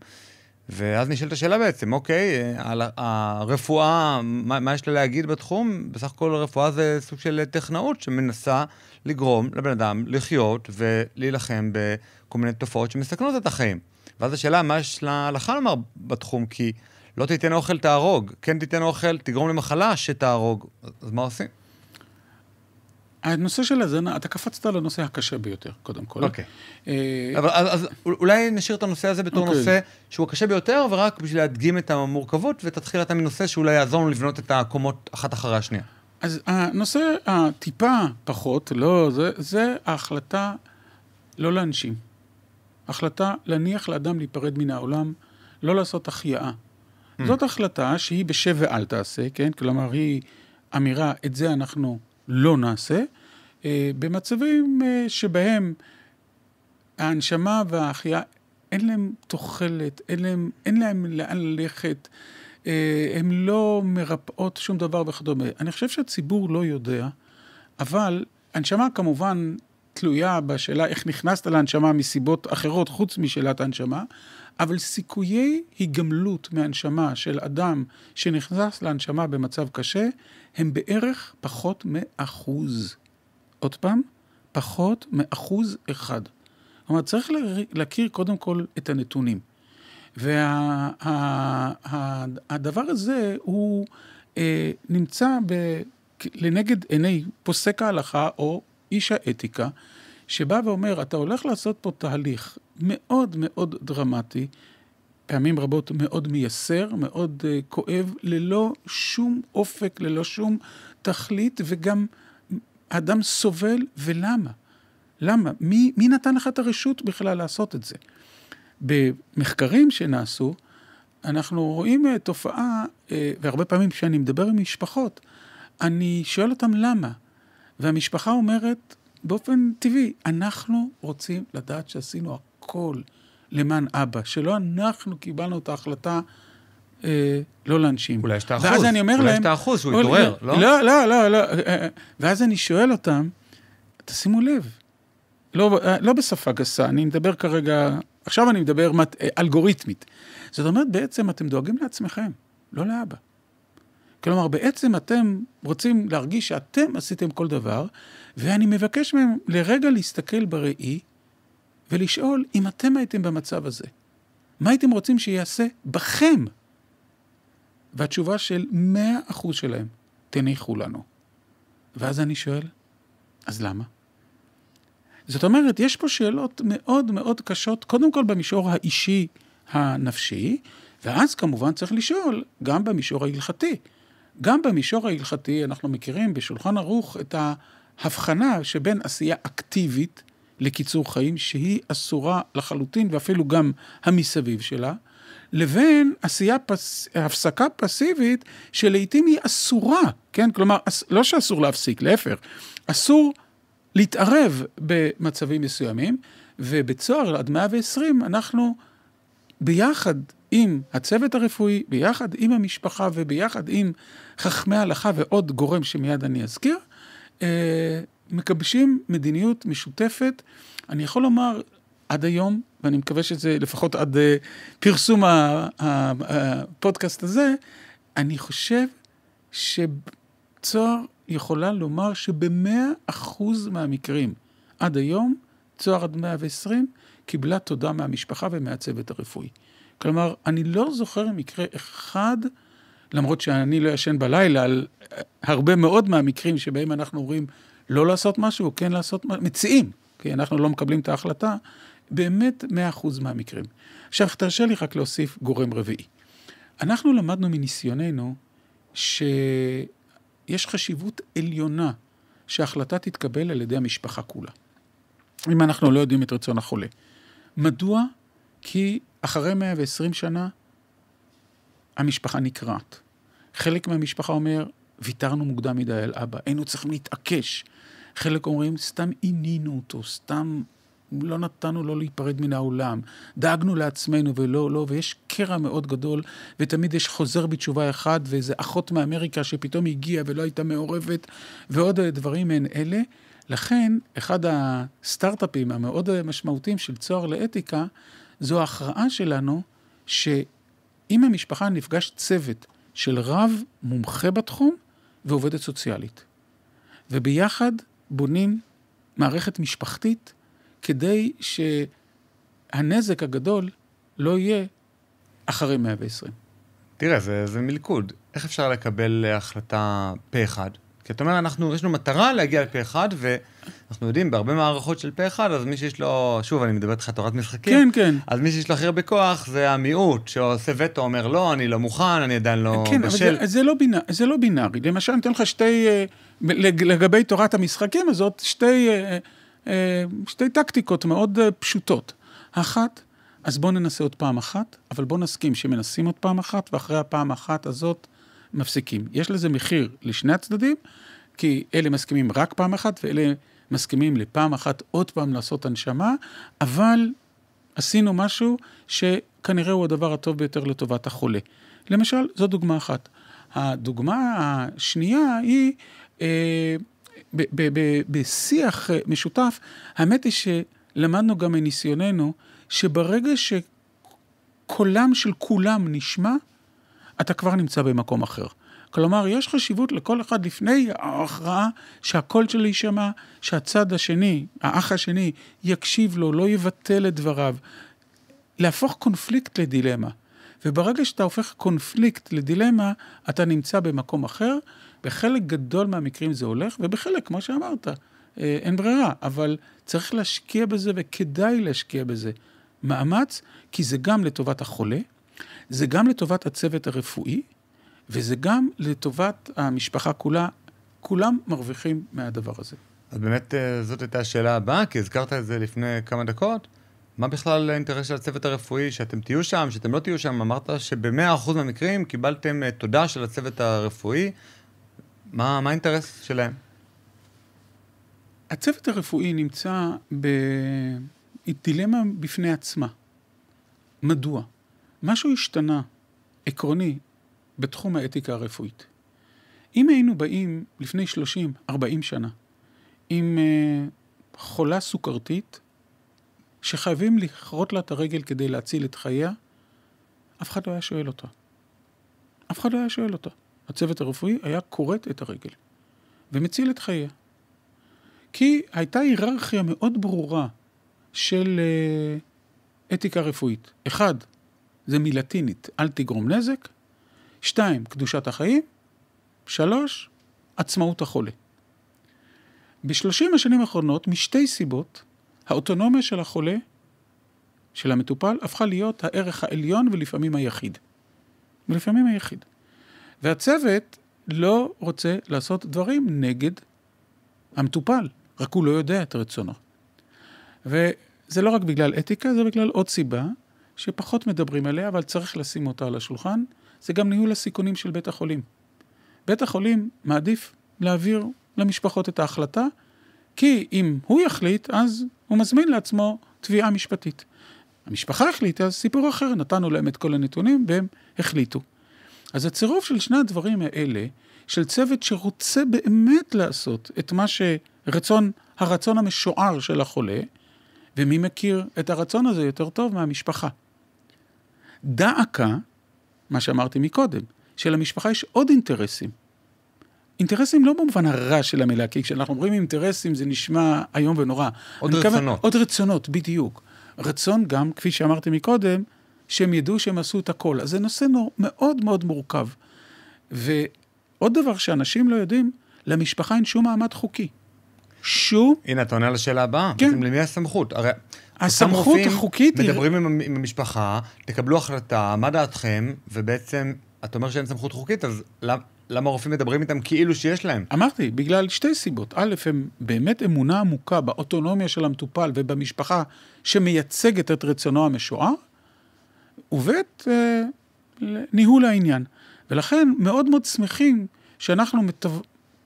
Speaker 1: ואז נשאלת השאלה בעצם, אוקיי, על הרפואה, מה, מה יש לה להגיד בתחום? בסך הכל הרפואה זה סוג של טכנאות שמנסה לגרום לבן אדם לחיות ולהילחם בכל מיני תופעות שמסכנות את החיים. ואז השאלה, מה יש להלכה לומר בתחום? כי לא תיתן אוכל תהרוג, כן תיתן אוכל, תגרום למחלה שתהרוג. אז מה עושים?
Speaker 2: הנושא של הזנה, אתה קפצת לנושא הקשה ביותר, קודם כל.
Speaker 1: אוקיי. אה, אבל אז אולי נשאיר את הנושא הזה בתור אוקיי. נושא שהוא הקשה ביותר, ורק בשביל להדגים את המורכבות, ותתחיל אתה מנושא שאולי יעזור לנו לבנות את הקומות אחת אחרי השנייה.
Speaker 2: אז הנושא הטיפה פחות, לא, זה, זה ההחלטה לא להנשים. החלטה להניח לאדם להיפרד מן העולם, לא לעשות החייאה. Mm. זאת החלטה שהיא בשב ואל תעשה, כן? כלומר, היא אמירה, את זה אנחנו לא נעשה, אה, במצבים אה, שבהם ההנשמה וההחייאה, אין להם תוחלת, אין להם, אין להם לאן ללכת, אה, הן לא מרפאות שום דבר וכדומה. אני חושב שהציבור לא יודע, אבל הנשמה כמובן תלויה בשאלה איך נכנסת להנשמה מסיבות אחרות חוץ משאלת ההנשמה, אבל סיכויי היגמלות מהנשמה של אדם שנכנס להנשמה במצב קשה, הם בערך פחות מאחוז. עוד פעם, פחות מאחוז אחד. כלומר, צריך להכיר קודם כל את הנתונים. והדבר וה, הזה הוא אה, נמצא ב, לנגד עיני פוסק ההלכה או איש האתיקה, שבא ואומר, אתה הולך לעשות פה תהליך מאוד מאוד דרמטי, פעמים רבות מאוד מייסר, מאוד uh, כואב, ללא שום אופק, ללא שום תכלית, וגם אדם סובל, ולמה? למה? מי, מי נתן לך את הרשות בכלל לעשות את זה? במחקרים שנעשו, אנחנו רואים uh, תופעה, uh, והרבה פעמים כשאני מדבר עם משפחות, אני שואל אותם למה, והמשפחה אומרת, באופן טבעי, אנחנו רוצים לדעת שעשינו הכל למען אבא, שלא אנחנו קיבלנו את ההחלטה אה, לא להנשים.
Speaker 1: אולי יש את האחוז, ואז אני אומר אולי להם, יש את האחוז שהוא יתעורר,
Speaker 2: לא? לא, לא, לא, לא. אה, אה, ואז אני שואל אותם, תשימו לב, לא, אה, לא בשפה גסה, אני מדבר כרגע, עכשיו אני מדבר מת, אלגוריתמית. זאת אומרת, בעצם אתם דואגים לעצמכם, לא לאבא. כלומר, בעצם אתם רוצים להרגיש שאתם עשיתם כל דבר, ואני מבקש מהם לרגע להסתכל בראי ולשאול אם אתם הייתם במצב הזה, מה הייתם רוצים שיעשה בכם? והתשובה של מאה אחוז שלהם, תניחו לנו. ואז אני שואל, אז למה? זאת אומרת, יש פה שאלות מאוד מאוד קשות, קודם כל במישור האישי הנפשי, ואז כמובן צריך לשאול גם במישור ההלכתי. גם במישור ההלכתי אנחנו מכירים בשולחן ערוך את ההבחנה שבין עשייה אקטיבית לקיצור חיים, שהיא אסורה לחלוטין, ואפילו גם המסביב שלה, לבין עשייה, פס... הפסקה פסיבית שלעיתים היא אסורה, כן? כלומר, לא שאסור להפסיק, להפך, אסור להתערב במצבים מסוימים, ובצוהר עד 120 אנחנו ביחד עם הצוות הרפואי, ביחד עם המשפחה וביחד עם חכמי ההלכה ועוד גורם שמיד אני אזכיר, אה, מגבשים מדיניות משותפת. אני יכול לומר, עד היום, ואני מקווה שזה לפחות עד אה, פרסום הפודקאסט הזה, אני חושב שצוהר יכולה לומר שבמאה אחוז מהמקרים, עד היום, צוהר עד 120, קיבלה תודה מהמשפחה ומהצוות הרפואי. כלומר, אני לא זוכר מקרה אחד, למרות שאני לא ישן בלילה, על הרבה מאוד מהמקרים שבהם אנחנו אומרים לא לעשות משהו כן לעשות משהו, מציעים, כי אנחנו לא מקבלים את ההחלטה, באמת 100% מהמקרים. עכשיו, תרשה לי רק להוסיף גורם רביעי. אנחנו למדנו מניסיוננו שיש חשיבות עליונה שההחלטה תתקבל על ידי המשפחה כולה. אם אנחנו לא יודעים את רצון החולה. מדוע? כי אחרי 120 שנה המשפחה נקרעת. חלק מהמשפחה אומר, ויתרנו מוקדם מדי על אבא, היינו צריכים להתעקש. חלק אומרים, סתם עינינו אותו, סתם לא נתנו לו להיפרד מן העולם, דאגנו לעצמנו ולא, לא, ויש קרע מאוד גדול, ותמיד יש חוזר בתשובה אחד, ואיזה אחות מאמריקה שפתאום הגיעה ולא הייתה מעורבת, ועוד דברים מעין אלה. לכן, אחד הסטארט-אפים המאוד משמעותיים של צוהר לאתיקה, זו ההכרעה שלנו, שעם המשפחה נפגש צוות של רב מומחה בתחום ועובדת סוציאלית. וביחד בונים מערכת משפחתית כדי שהנזק הגדול לא יהיה אחרי 120.
Speaker 1: תראה, זה, זה מלכוד. איך אפשר לקבל החלטה פה אחד? כי אתה אומר, אנחנו, יש לנו מטרה להגיע לפה אחד, ואנחנו יודעים, בהרבה מערכות של פה אחד, אז מי שיש לו, שוב, אני מדבר איתך תורת משחקים,
Speaker 2: כן, כן.
Speaker 1: אז מי שיש לו הכי הרבה כוח זה המיעוט, שעושה וטו, אומר, לא, אני לא מוכן, אני עדיין לא
Speaker 2: כן,
Speaker 1: בשל.
Speaker 2: אבל זה, זה, לא בינה, זה לא בינארי. למשל, אני אתן לך שתי, אה, לגבי תורת המשחקים הזאת, שתי, אה, אה, שתי טקטיקות מאוד פשוטות. אחת, אז בואו ננסה עוד פעם אחת, אבל בואו נסכים שמנסים עוד פעם אחת, ואחרי הפעם האחת הזאת מפסיקים. יש לזה מחיר לשני הצדדים, כי אלה מסכימים רק פעם אחת, ואלה מסכימים לפעם אחת עוד פעם לעשות הנשמה, אבל עשינו משהו שכנראה הוא הדבר הטוב ביותר לטובת החולה. למשל, זו דוגמה אחת. הדוגמה השנייה היא אה, בשיח משותף, האמת היא שלמדנו גם מניסיוננו, שברגע שקולם של כולם נשמע, אתה כבר נמצא במקום אחר. כלומר, יש חשיבות לכל אחד לפני ההכרעה שהקול שלי יישמע, שהצד השני, האח השני, יקשיב לו, לא יבטל את דבריו. להפוך קונפליקט לדילמה. וברגע שאתה הופך קונפליקט לדילמה, אתה נמצא במקום אחר. בחלק גדול מהמקרים זה הולך, ובחלק, כמו שאמרת, אה, אין ברירה, אבל צריך להשקיע בזה וכדאי להשקיע בזה מאמץ, כי זה גם לטובת החולה, זה גם לטובת הצוות הרפואי, וזה גם לטובת המשפחה כולה. כולם מרוויחים מהדבר הזה.
Speaker 1: אז באמת אה, זאת הייתה השאלה הבאה, כי הזכרת את זה לפני כמה דקות. מה בכלל האינטרס של הצוות הרפואי, שאתם תהיו שם, שאתם לא תהיו שם? אמרת שב-100% מהמקרים קיבלתם אה, תודה של הצוות הרפואי. מה, מה האינטרס שלהם?
Speaker 2: הצוות הרפואי נמצא בדילמה בפני עצמה. מדוע? משהו השתנה, עקרוני, בתחום האתיקה הרפואית. אם היינו באים לפני 30-40 שנה עם uh, חולה סוכרתית שחייבים לכרות לה את הרגל כדי להציל את חייה, אף אחד לא היה שואל אותה. אף אחד לא היה שואל אותה. הצוות הרפואי היה כורת את הרגל ומציל את חייה. כי הייתה היררכיה מאוד ברורה של uh, אתיקה רפואית. אחד, זה מלטינית, אל תגרום נזק. שתיים, קדושת החיים. שלוש, עצמאות החולה. בשלושים השנים האחרונות, משתי סיבות, האוטונומיה של החולה, של המטופל, הפכה להיות הערך העליון ולפעמים היחיד. ולפעמים היחיד. והצוות לא רוצה לעשות דברים נגד המטופל, רק הוא לא יודע את רצונו. וזה לא רק בגלל אתיקה, זה בגלל עוד סיבה, שפחות מדברים עליה, אבל צריך לשים אותה על השולחן, זה גם ניהול הסיכונים של בית החולים. בית החולים מעדיף להעביר למשפחות את ההחלטה, כי אם הוא יחליט, אז הוא מזמין לעצמו תביעה משפטית. המשפחה החליטה, אז סיפור אחר, נתנו להם את כל הנתונים והם החליטו. אז הצירוף של שני הדברים האלה, של צוות שרוצה באמת לעשות את מה שרצון, הרצון המשוער של החולה, ומי מכיר את הרצון הזה יותר טוב מהמשפחה. דא עקא, מה שאמרתי מקודם, שלמשפחה יש עוד אינטרסים. אינטרסים לא במובן הרע של המילה, כי כשאנחנו אומרים אינטרסים זה נשמע איום ונורא.
Speaker 1: עוד רצונות.
Speaker 2: עוד רצונות, בדיוק. רצון גם, כפי שאמרתי מקודם, שהם ידעו שהם עשו את הכל. אז זה נושא נור, מאוד מאוד מורכב. ועוד דבר שאנשים לא יודעים, למשפחה אין שום מעמד חוקי. שום
Speaker 1: הנה, אתה עונה על השאלה הבאה.
Speaker 2: כן.
Speaker 1: בעצם למי הסמכות? הרי...
Speaker 2: הסמכות החוקית היא-
Speaker 1: מדברים עם, עם המשפחה, תקבלו החלטה, מה דעתכם, ובעצם, אתה אומר שאין סמכות חוקית, אז למ- למה הרופאים מדברים איתם כאילו שיש להם?
Speaker 2: אמרתי, בגלל שתי סיבות. א', הם באמת אמונה עמוקה באוטונומיה של המטופל ובמשפחה שמייצגת את רצונו המשוער, וב', אה, ניהול העניין. ולכן מאוד מאוד שמחים שאנחנו מתו...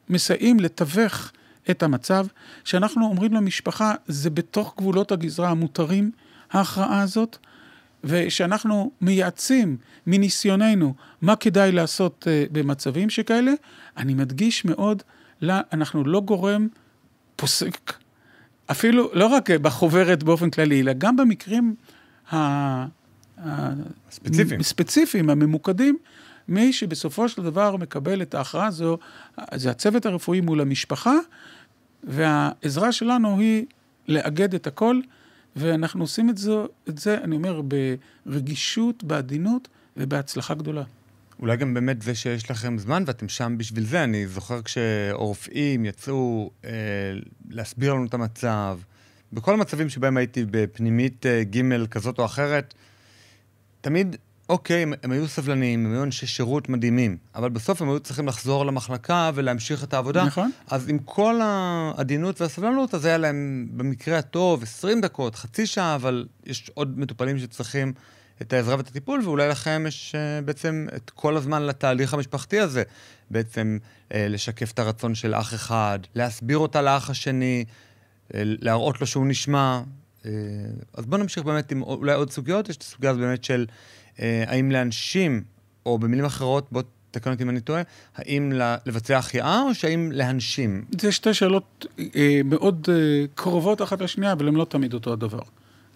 Speaker 2: מסייעים לתווך את המצב, שאנחנו אומרים למשפחה, זה בתוך גבולות הגזרה המותרים, ההכרעה הזאת, ושאנחנו מייעצים מניסיוננו מה כדאי לעשות uh, במצבים שכאלה, אני מדגיש מאוד, לה, אנחנו לא גורם פוסק, אפילו לא רק אה, בחוברת באופן כללי, אלא גם במקרים ה... ה-
Speaker 1: ספציפיים.
Speaker 2: ספציפיים, הממוקדים, מי שבסופו של דבר מקבל את ההכרעה הזו, זה הצוות הרפואי מול המשפחה, והעזרה שלנו היא לאגד את הכל, ואנחנו עושים את זה, את זה, אני אומר, ברגישות, בעדינות ובהצלחה גדולה.
Speaker 1: אולי גם באמת זה שיש לכם זמן ואתם שם בשביל זה. אני זוכר כשרופאים יצאו אה, להסביר לנו את המצב, בכל המצבים שבהם הייתי בפנימית אה, ג' כזאת או אחרת, תמיד, אוקיי, הם, הם היו סבלניים, הם היו אנשי שירות מדהימים, אבל בסוף הם היו צריכים לחזור למחלקה ולהמשיך את העבודה.
Speaker 2: נכון.
Speaker 1: אז עם כל העדינות והסבלנות, אז היה להם במקרה הטוב 20 דקות, חצי שעה, אבל יש עוד מטופלים שצריכים את העזרה ואת הטיפול, ואולי לכם יש uh, בעצם את כל הזמן לתהליך המשפחתי הזה. בעצם uh, לשקף את הרצון של אח אחד, להסביר אותה לאח השני, uh, להראות לו שהוא נשמע. אז בואו נמשיך באמת עם אולי עוד סוגיות. יש את הסוגיה הזו באמת של האם להנשים, או במילים אחרות, בוא תקן אותי אם אני טועה, האם לבצע החייאה או שהאם להנשים?
Speaker 2: זה שתי שאלות אה, מאוד אה, קרובות אחת לשנייה, אבל הן לא תמיד אותו הדבר.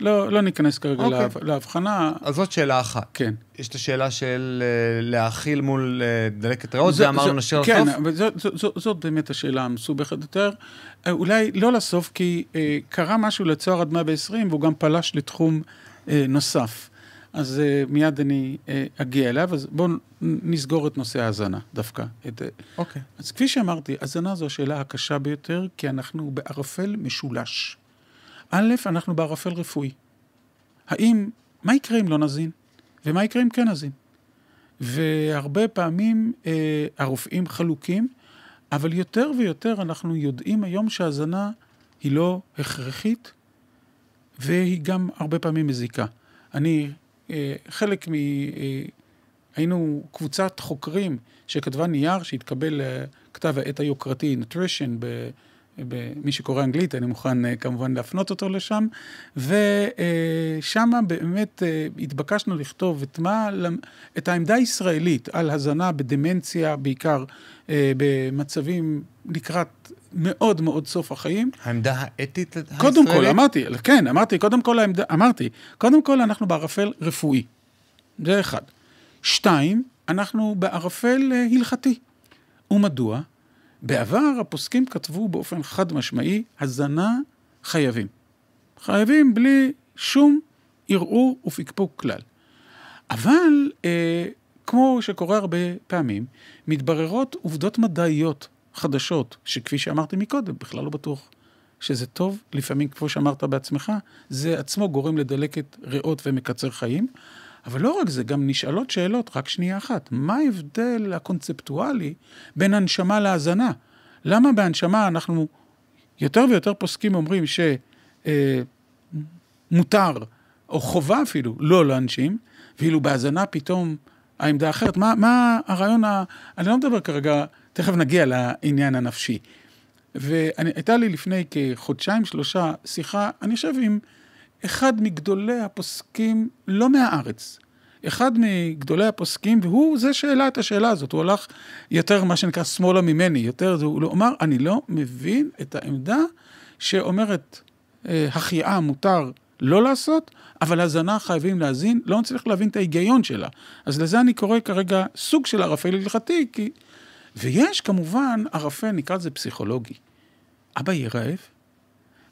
Speaker 2: לא, לא ניכנס כרגע
Speaker 1: אוקיי.
Speaker 2: להב, להבחנה.
Speaker 1: אז זאת שאלה אחת.
Speaker 2: כן.
Speaker 1: יש את השאלה של אה, להאכיל מול אה, דלקת ריאות, זה אמרנו נשאיר
Speaker 2: כן,
Speaker 1: לסוף.
Speaker 2: אבל זאת, זאת, זאת, זאת באמת השאלה המסובכת יותר. אה, אולי לא לסוף, כי אה, קרה משהו לצוהר עד 120, והוא גם פלש לתחום אה, נוסף. אז אה, מיד אני אה, אגיע אליו, אז בואו נסגור את נושא ההאזנה דווקא. אה,
Speaker 1: אוקיי.
Speaker 2: אז כפי שאמרתי, הזנה זו השאלה הקשה ביותר, כי אנחנו בערפל משולש. א', אנחנו בערפל רפואי. האם, מה יקרה אם לא נזין? ומה יקרה אם כן נזין? והרבה פעמים אה, הרופאים חלוקים, אבל יותר ויותר אנחנו יודעים היום שהזנה היא לא הכרחית, והיא גם הרבה פעמים מזיקה. אני, חלק מ... אה, היינו קבוצת חוקרים שכתבה נייר שהתקבל לכתב העת היוקרתי, Nutrition, ב- במי שקורא אנגלית, אני מוכן אה, כמובן להפנות אותו לשם, ושם באמת אה, התבקשנו לכתוב את, מה, את העמדה הישראלית על הזנה בדמנציה, בעיקר אה, במצבים לקראת מאוד מאוד סוף החיים.
Speaker 1: העמדה האתית הישראלית?
Speaker 2: קודם כל, אמרתי, כן, אמרתי, קודם כל העמדה, אמרתי, קודם כל אנחנו בערפל רפואי. זה אחד. שתיים, אנחנו בערפל אה, הלכתי. ומדוע? בעבר הפוסקים כתבו באופן חד משמעי, הזנה חייבים. חייבים בלי שום ערעור ופקפוק כלל. אבל, אה, כמו שקורה הרבה פעמים, מתבררות עובדות מדעיות חדשות, שכפי שאמרתי מקודם, בכלל לא בטוח שזה טוב, לפעמים, כמו שאמרת בעצמך, זה עצמו גורם לדלקת ריאות ומקצר חיים. אבל לא רק זה, גם נשאלות שאלות, רק שנייה אחת. מה ההבדל הקונספטואלי בין הנשמה להאזנה? למה בהנשמה אנחנו יותר ויותר פוסקים אומרים שמותר, או חובה אפילו, לא להנשים, ואילו בהאזנה פתאום העמדה אחרת? מה, מה הרעיון ה... אני לא מדבר כרגע, תכף נגיע לעניין הנפשי. והייתה לי לפני כחודשיים, שלושה, שיחה, אני חושב עם אחד מגדולי הפוסקים, לא מהארץ, אחד מגדולי הפוסקים, והוא זה שהעלה את השאלה הזאת, הוא הלך יותר מה שנקרא שמאלה ממני, יותר, הוא אמר, אני לא מבין את העמדה שאומרת, אה, החייאה מותר לא לעשות, אבל הזנה חייבים להזין, לא מצליח להבין את ההיגיון שלה. אז לזה אני קורא כרגע סוג של ערפל הלכתי, כי ויש כמובן ערפל, נקרא לזה פסיכולוגי. אבא יהיה רעב,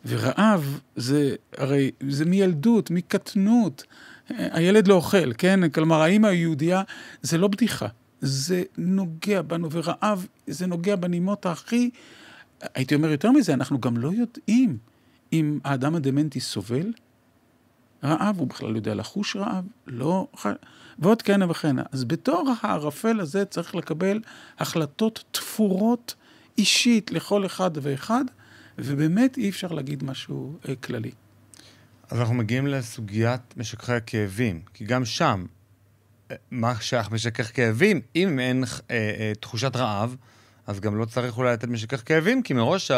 Speaker 2: ורעב זה, הרי זה מילדות, מקטנות. הילד לא אוכל, כן? כלומר, האמא היהודייה, זה לא בדיחה. זה נוגע בנו, ורעב זה נוגע בנימות הכי... הייתי אומר יותר מזה, אנחנו גם לא יודעים אם האדם הדמנטי סובל רעב, הוא בכלל יודע לחוש רעב, לא... ועוד כהנה וכהנה. אז בתור הערפל הזה צריך לקבל החלטות תפורות אישית לכל אחד ואחד, ובאמת אי אפשר להגיד משהו אה, כללי.
Speaker 1: אז אנחנו מגיעים לסוגיית משככי הכאבים, כי גם שם, אה, מה שייך משכך כאבים? אם אין אה, אה, תחושת רעב, אז גם לא צריך אולי לתת משכך כאבים, כי מראש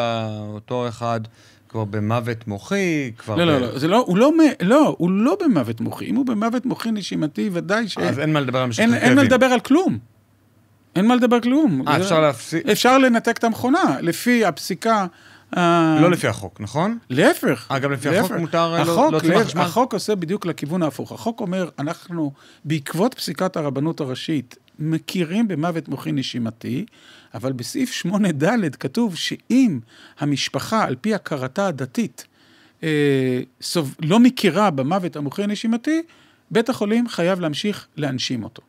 Speaker 1: אותו אחד כבר במוות מוחי, כבר...
Speaker 2: לא, לא, לא, זה לא, הוא לא, לא, הוא לא במוות מוחי. אם הוא במוות מוחי נשימתי, ודאי ש...
Speaker 1: אז אין מה לדבר על משכך כאבים.
Speaker 2: אין מה לדבר על כלום. אין מה לדבר כלום.
Speaker 1: אה, אפשר להפסיק?
Speaker 2: אפשר לנתק את המכונה, לפי הפסיקה...
Speaker 1: לא לפי החוק, נכון?
Speaker 2: להפך.
Speaker 1: אה, גם לפי החוק מותר להוציא
Speaker 2: מהחשמל? החוק עושה בדיוק לכיוון ההפוך. החוק אומר, אנחנו, בעקבות פסיקת הרבנות הראשית, מכירים במוות מוחי נשימתי, אבל בסעיף 8ד כתוב שאם המשפחה, על פי הכרתה הדתית, אה, סוב, לא מכירה במוות המוחי נשימתי, בית החולים חייב להמשיך להנשים אותו.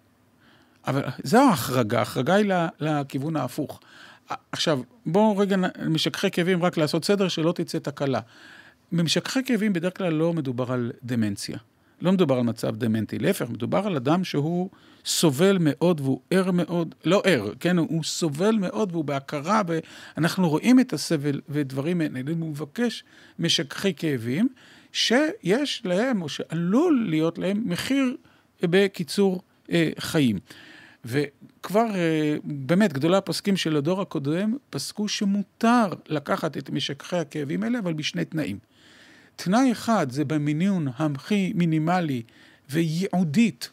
Speaker 2: אבל זו ההחרגה, ההחרגה היא לכיוון ההפוך. עכשיו, בואו רגע משככי כאבים, רק לעשות סדר, שלא תצא תקלה. במשככי כאבים בדרך כלל לא מדובר על דמנציה. לא מדובר על מצב דמנטי, להפך, מדובר על אדם שהוא סובל מאוד והוא ער מאוד, לא ער, כן, הוא סובל מאוד והוא בהכרה, ואנחנו רואים את הסבל ודברים האלה, הוא מבקש משככי כאבים, שיש להם, או שעלול להיות להם, מחיר בקיצור אה, חיים. וכבר אה, באמת גדולי הפוסקים של הדור הקודם פסקו שמותר לקחת את משככי הכאבים האלה, אבל בשני תנאים. תנאי אחד זה במינון הכי מינימלי וייעודית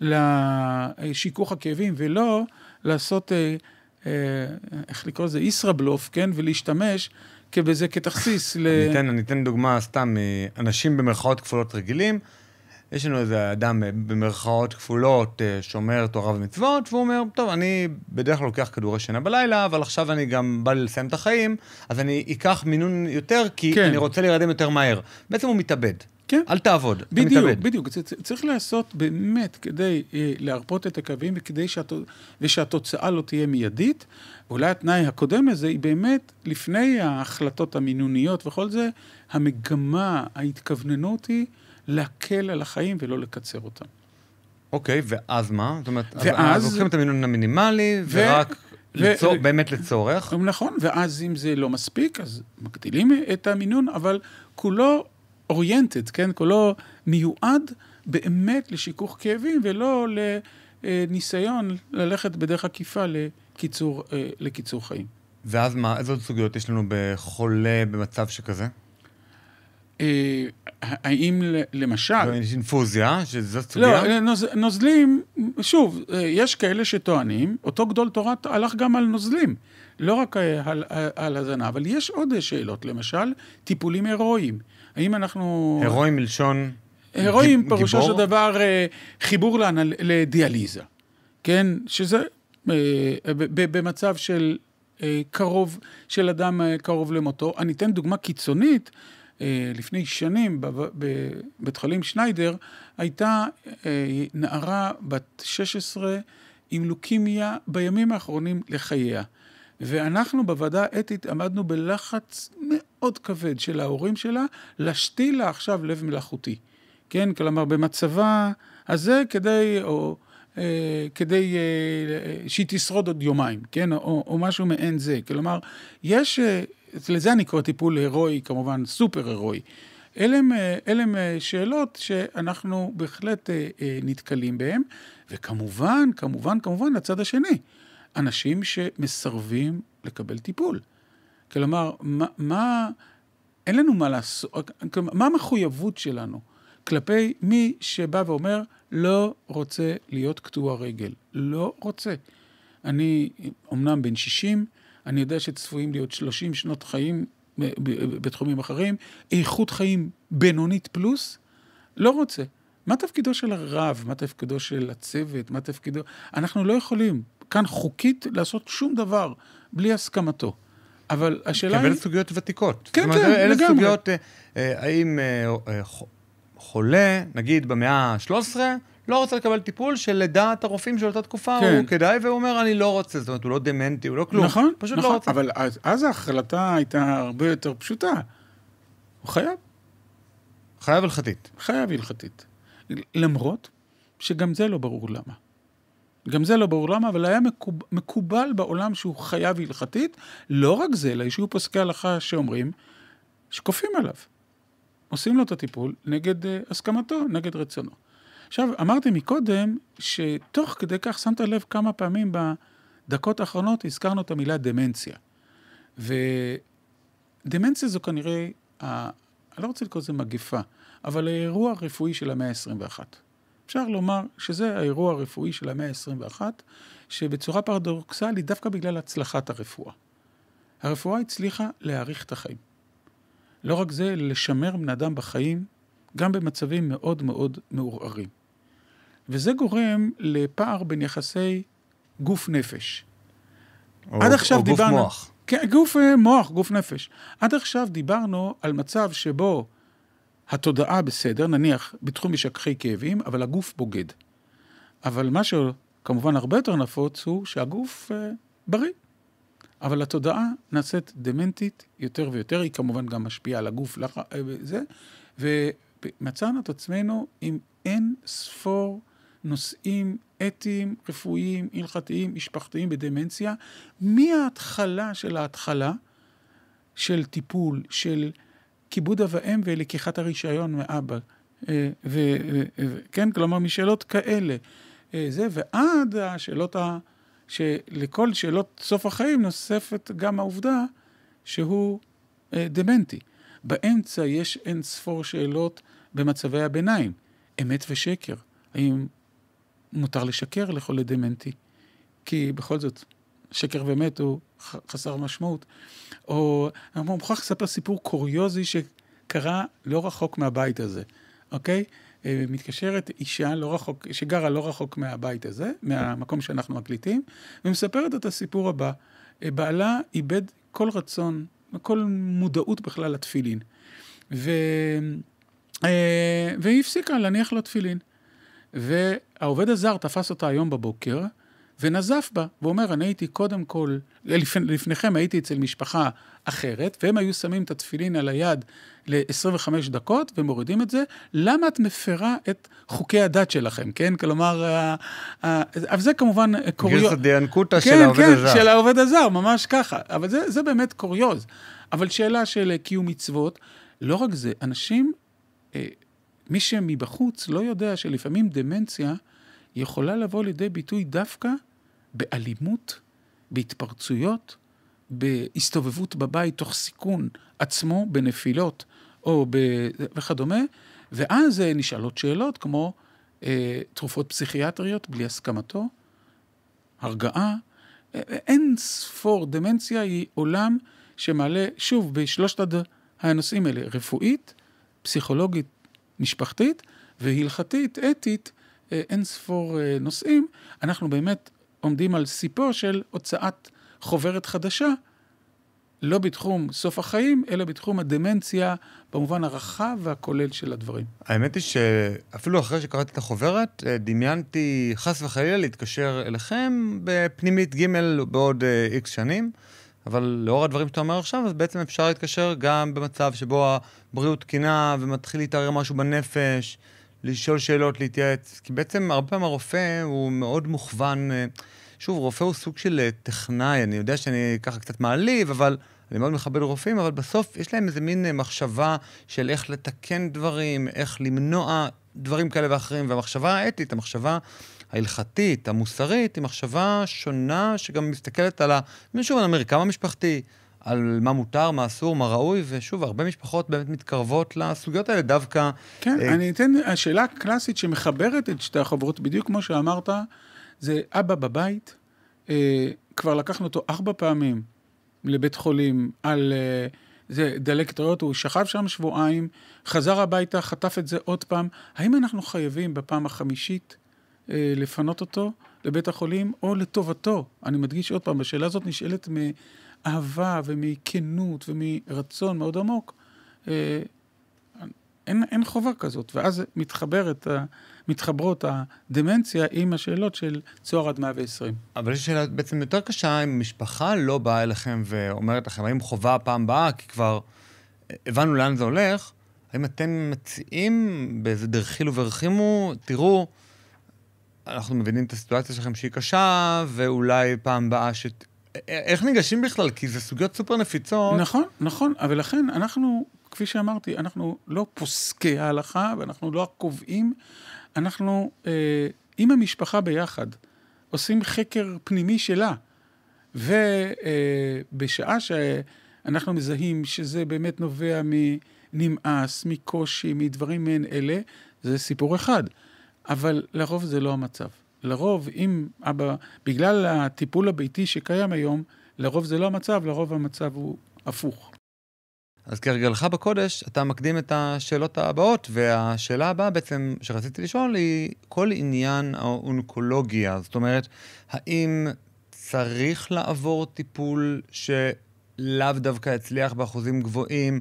Speaker 2: לשיכוך הכאבים, ולא לעשות, אה, אה, איך לקרוא לזה, ישראבלוף, כן? ולהשתמש בזה כתכסיס ל...
Speaker 1: אני אתן, אני אתן דוגמה סתם, אנשים במרכאות כפולות רגילים, יש לנו איזה אדם במרכאות כפולות שומר תורה ומצוות, והוא אומר, טוב, אני בדרך כלל לוקח כדורי שינה בלילה, אבל עכשיו אני גם בא לי לסיים את החיים, אז אני אקח מינון יותר, כי כן. אני רוצה להירדם יותר מהר. בעצם הוא מתאבד. כן. אל תעבוד,
Speaker 2: בדיוק, אתה מתאבד. בדיוק, בדיוק. צריך לעשות באמת כדי אה, להרפות את הקווים וכדי שהת... ושהתוצאה לא תהיה מיידית. אולי התנאי הקודם לזה היא באמת, לפני ההחלטות המינוניות וכל זה, המגמה, ההתכווננות היא להקל על החיים ולא לקצר אותם.
Speaker 1: אוקיי, ואז מה? זאת אומרת, ואז... לוקחים את המינון המינימלי ו... ורק... לצור... ו... באמת לצורך.
Speaker 2: נכון, ואז אם זה לא מספיק, אז מגדילים את המינון, אבל כולו אוריינטד, כן? כולו מיועד באמת לשיכוך כאבים ולא לניסיון ללכת בדרך עקיפה לקיצור, אה, לקיצור חיים.
Speaker 1: ואז מה, איזה עוד סוגיות יש לנו בחולה במצב שכזה?
Speaker 2: אה, האם למשל...
Speaker 1: יש אינפוזיה, שזאת סוגיה?
Speaker 2: לא, נוז, נוזלים, שוב, אה, יש כאלה שטוענים, אותו גדול תורה הלך גם על נוזלים, לא רק על, על הזנה, אבל יש עוד שאלות, למשל, טיפולים הירואיים. האם אנחנו...
Speaker 1: הירואיים מלשון...
Speaker 2: הירואיים פירושו של דבר חיבור לדיאליזה, כן? שזה במצב של קרוב, של אדם קרוב למותו. אני אתן דוגמה קיצונית. אה, לפני שנים בבית חולים שניידר, הייתה אה, נערה בת 16 עם לוקימיה בימים האחרונים לחייה. ואנחנו בוועדה האתית עמדנו בלחץ מאוד כבד של ההורים שלה, להשתיל לה עכשיו לב מלאכותי. כן, כלומר במצבה הזה כדי, או אה, כדי אה, שהיא תשרוד עוד יומיים, כן, או, או משהו מעין זה. כלומר, יש... אה, לזה אני קורא טיפול הירואי, כמובן סופר הירואי. אלה הם שאלות שאנחנו בהחלט אה, אה, נתקלים בהן, וכמובן, כמובן, כמובן, לצד השני, אנשים שמסרבים לקבל טיפול. כלומר, מה, מה אין לנו מה לעשות, כלומר, מה המחויבות שלנו כלפי מי שבא ואומר, לא רוצה להיות קטוע רגל, לא רוצה. אני אמנם בן 60, אני יודע שצפויים להיות 30 שנות חיים בתחומים אחרים, איכות חיים בינונית פלוס, לא רוצה. מה תפקידו של הרב? מה תפקידו של הצוות? מה תפקידו... אנחנו לא יכולים. כאן חוקית לעשות שום דבר בלי הסכמתו. אבל השאלה
Speaker 1: היא... ואלה סוגיות ותיקות.
Speaker 2: כן,
Speaker 1: אומרת,
Speaker 2: כן,
Speaker 1: אלה
Speaker 2: לגמרי.
Speaker 1: סוגיות, אה, אה, האם אה, אה, חולה, נגיד במאה ה-13, לא רוצה לקבל טיפול שלדעת הרופאים של אותה תקופה
Speaker 2: כן.
Speaker 1: הוא כדאי, והוא אומר, אני לא רוצה, זאת אומרת, הוא לא דמנטי, הוא לא כלום.
Speaker 2: נכון,
Speaker 1: פשוט
Speaker 2: נכון,
Speaker 1: לא רוצה.
Speaker 2: אבל אז, אז ההחלטה הייתה הרבה יותר פשוטה. הוא חייב,
Speaker 1: חייב הלכתית.
Speaker 2: חייב הלכתית. למרות שגם זה לא ברור למה. גם זה לא ברור למה, אבל היה מקוב, מקובל בעולם שהוא חייב הלכתית, לא רק זה, אלא שיהיו פוסקי הלכה שאומרים שכופים עליו. עושים לו את הטיפול נגד uh, הסכמתו, נגד רצונו. עכשיו, אמרתי מקודם, שתוך כדי כך שמת לב כמה פעמים בדקות האחרונות הזכרנו את המילה דמנציה. ודמנציה זו כנראה, ה... אני לא רוצה לקרוא לזה מגפה, אבל האירוע הרפואי של המאה ה-21. אפשר לומר שזה האירוע הרפואי של המאה ה-21, שבצורה פרדוקסלית, דווקא בגלל הצלחת הרפואה. הרפואה הצליחה להאריך את החיים. לא רק זה, לשמר בן אדם בחיים, גם במצבים מאוד מאוד מעורערים. וזה גורם לפער בין יחסי גוף נפש.
Speaker 1: או,
Speaker 2: עד עכשיו
Speaker 1: או גוף
Speaker 2: דיברנו...
Speaker 1: מוח.
Speaker 2: כן, גוף אה, מוח, גוף נפש. עד עכשיו דיברנו על מצב שבו התודעה בסדר, נניח בתחום משככי כאבים, אבל הגוף בוגד. אבל מה שכמובן הרבה יותר נפוץ הוא שהגוף אה, בריא. אבל התודעה נעשית דמנטית יותר ויותר, היא כמובן גם משפיעה על הגוף, לח... אה, זה, ומצאנו את עצמנו עם אין ספור נושאים אתיים, רפואיים, הלכתיים, משפחתיים בדמנציה, מההתחלה של ההתחלה של טיפול, של כיבוד אב ואם ולקיחת הרישיון מאבא. אה, ו- ו- ו- כן, כלומר, משאלות כאלה. אה, זה, ועד השאלות ה... שלכל שאלות סוף החיים נוספת גם העובדה שהוא אה, דמנטי. באמצע יש אין ספור שאלות במצבי הביניים. אמת ושקר. האם מותר לשקר לחולה דמנטי? כי בכל זאת, שקר ואמת הוא חסר משמעות. או אני מוכרח לספר סיפור קוריוזי שקרה לא רחוק מהבית הזה, אוקיי? אה, מתקשרת אישה לא רחוק, שגרה לא רחוק מהבית הזה, מהמקום שאנחנו מקליטים, ומספרת את הסיפור הבא. אה, בעלה איבד כל רצון, כל מודעות בכלל לתפילין. ו... אה, והיא הפסיקה להניח לו תפילין. והעובד הזר תפס אותה היום בבוקר, ונזף בה, ואומר, אני הייתי קודם כל, לפני, לפניכם הייתי אצל משפחה אחרת, והם היו שמים את התפילין על היד ל-25 דקות ומורידים את זה, למה את מפרה את חוקי הדת שלכם, כן? כלומר, ה- ה- אבל זה כמובן קוריוז.
Speaker 1: גרסא דיאנקותא של
Speaker 2: כן,
Speaker 1: העובד
Speaker 2: כן,
Speaker 1: הזר.
Speaker 2: של העובד הזר, ממש ככה. אבל זה, זה באמת קוריוז. אבל שאלה של קיום מצוות, לא רק זה, אנשים, אה, מי שמבחוץ לא יודע שלפעמים דמנציה יכולה לבוא לידי ביטוי דווקא באלימות, בהתפרצויות, בהסתובבות בבית תוך סיכון עצמו, בנפילות או ב... וכדומה, ואז אה, נשאלות שאלות כמו אה, תרופות פסיכיאטריות בלי הסכמתו, הרגעה, אה, אין ספור, דמנציה היא עולם שמעלה, שוב, בשלושת הנושאים האלה, רפואית, פסיכולוגית, משפחתית, והלכתית, אתית, אה, אין ספור אה, נושאים. אנחנו באמת עומדים על סיפו של הוצאת חוברת חדשה, לא בתחום סוף החיים, אלא בתחום הדמנציה, במובן הרחב והכולל של הדברים.
Speaker 1: האמת היא שאפילו אחרי שקראתי את החוברת, אה, דמיינתי חס וחלילה להתקשר אליכם בפנימית ג' בעוד איקס שנים, אבל לאור הדברים שאתה אומר עכשיו, אז בעצם אפשר להתקשר גם במצב שבו הבריאות תקינה ומתחיל להתערער משהו בנפש, לשאול שאלות, להתייעץ, כי בעצם הרבה פעמים הרופא הוא מאוד מוכוון, אה, שוב, רופא הוא סוג של אה, טכנאי, אני יודע שאני ככה קצת מעליב, אבל אני מאוד מכבד רופאים, אבל בסוף יש להם איזה מין אה, מחשבה של איך לתקן דברים, איך למנוע דברים כאלה ואחרים, והמחשבה האתית, המחשבה ההלכתית, המוסרית, היא מחשבה שונה שגם מסתכלת על ה... שוב, על המרקם המשפחתי, על מה מותר, מה אסור, מה ראוי, ושוב, הרבה משפחות באמת מתקרבות לסוגיות האלה דווקא.
Speaker 2: כן,
Speaker 1: אה,
Speaker 2: אני אתן, השאלה הקלאסית שמחברת את שתי החוברות, בדיוק כמו שאמרת, זה אבא בבית, אה, כבר לקחנו אותו ארבע פעמים לבית חולים על אה, זה דלקת ריאות, הוא שכב שם שבועיים, חזר הביתה, חטף את זה עוד פעם. האם אנחנו חייבים בפעם החמישית אה, לפנות אותו לבית החולים, או לטובתו. אני מדגיש עוד פעם, השאלה הזאת נשאלת מאהבה ומכנות ומרצון מאוד עמוק. אה, אין, אין חובה כזאת, ואז מתחברת, מתחברות הדמנציה עם השאלות של צוהר עד 120.
Speaker 1: אבל יש שאלה בעצם יותר קשה, אם משפחה לא באה אליכם ואומרת לכם, האם חובה הפעם באה, כי כבר הבנו לאן זה הולך, האם אתם מציעים באיזה דרכילו ורחימו, תראו, אנחנו מבינים את הסיטואציה שלכם שהיא קשה, ואולי פעם באה ש... איך ניגשים בכלל? כי זה סוגיות סופר נפיצות.
Speaker 2: נכון, נכון, אבל לכן אנחנו, כפי שאמרתי, אנחנו לא פוסקי ההלכה, ואנחנו לא הקובעים, אנחנו אה, עם המשפחה ביחד עושים חקר פנימי שלה, ובשעה אה, שאנחנו מזהים שזה באמת נובע מנמאס, מקושי, מדברים מעין אלה, זה סיפור אחד. אבל לרוב זה לא המצב. לרוב, אם אבא, בגלל הטיפול הביתי שקיים היום, לרוב זה לא המצב, לרוב המצב הוא הפוך.
Speaker 1: אז כהרגלך בקודש, אתה מקדים את השאלות הבאות, והשאלה הבאה בעצם שרציתי לשאול היא כל עניין האונקולוגיה. זאת אומרת, האם צריך לעבור טיפול שלאו דווקא יצליח באחוזים גבוהים?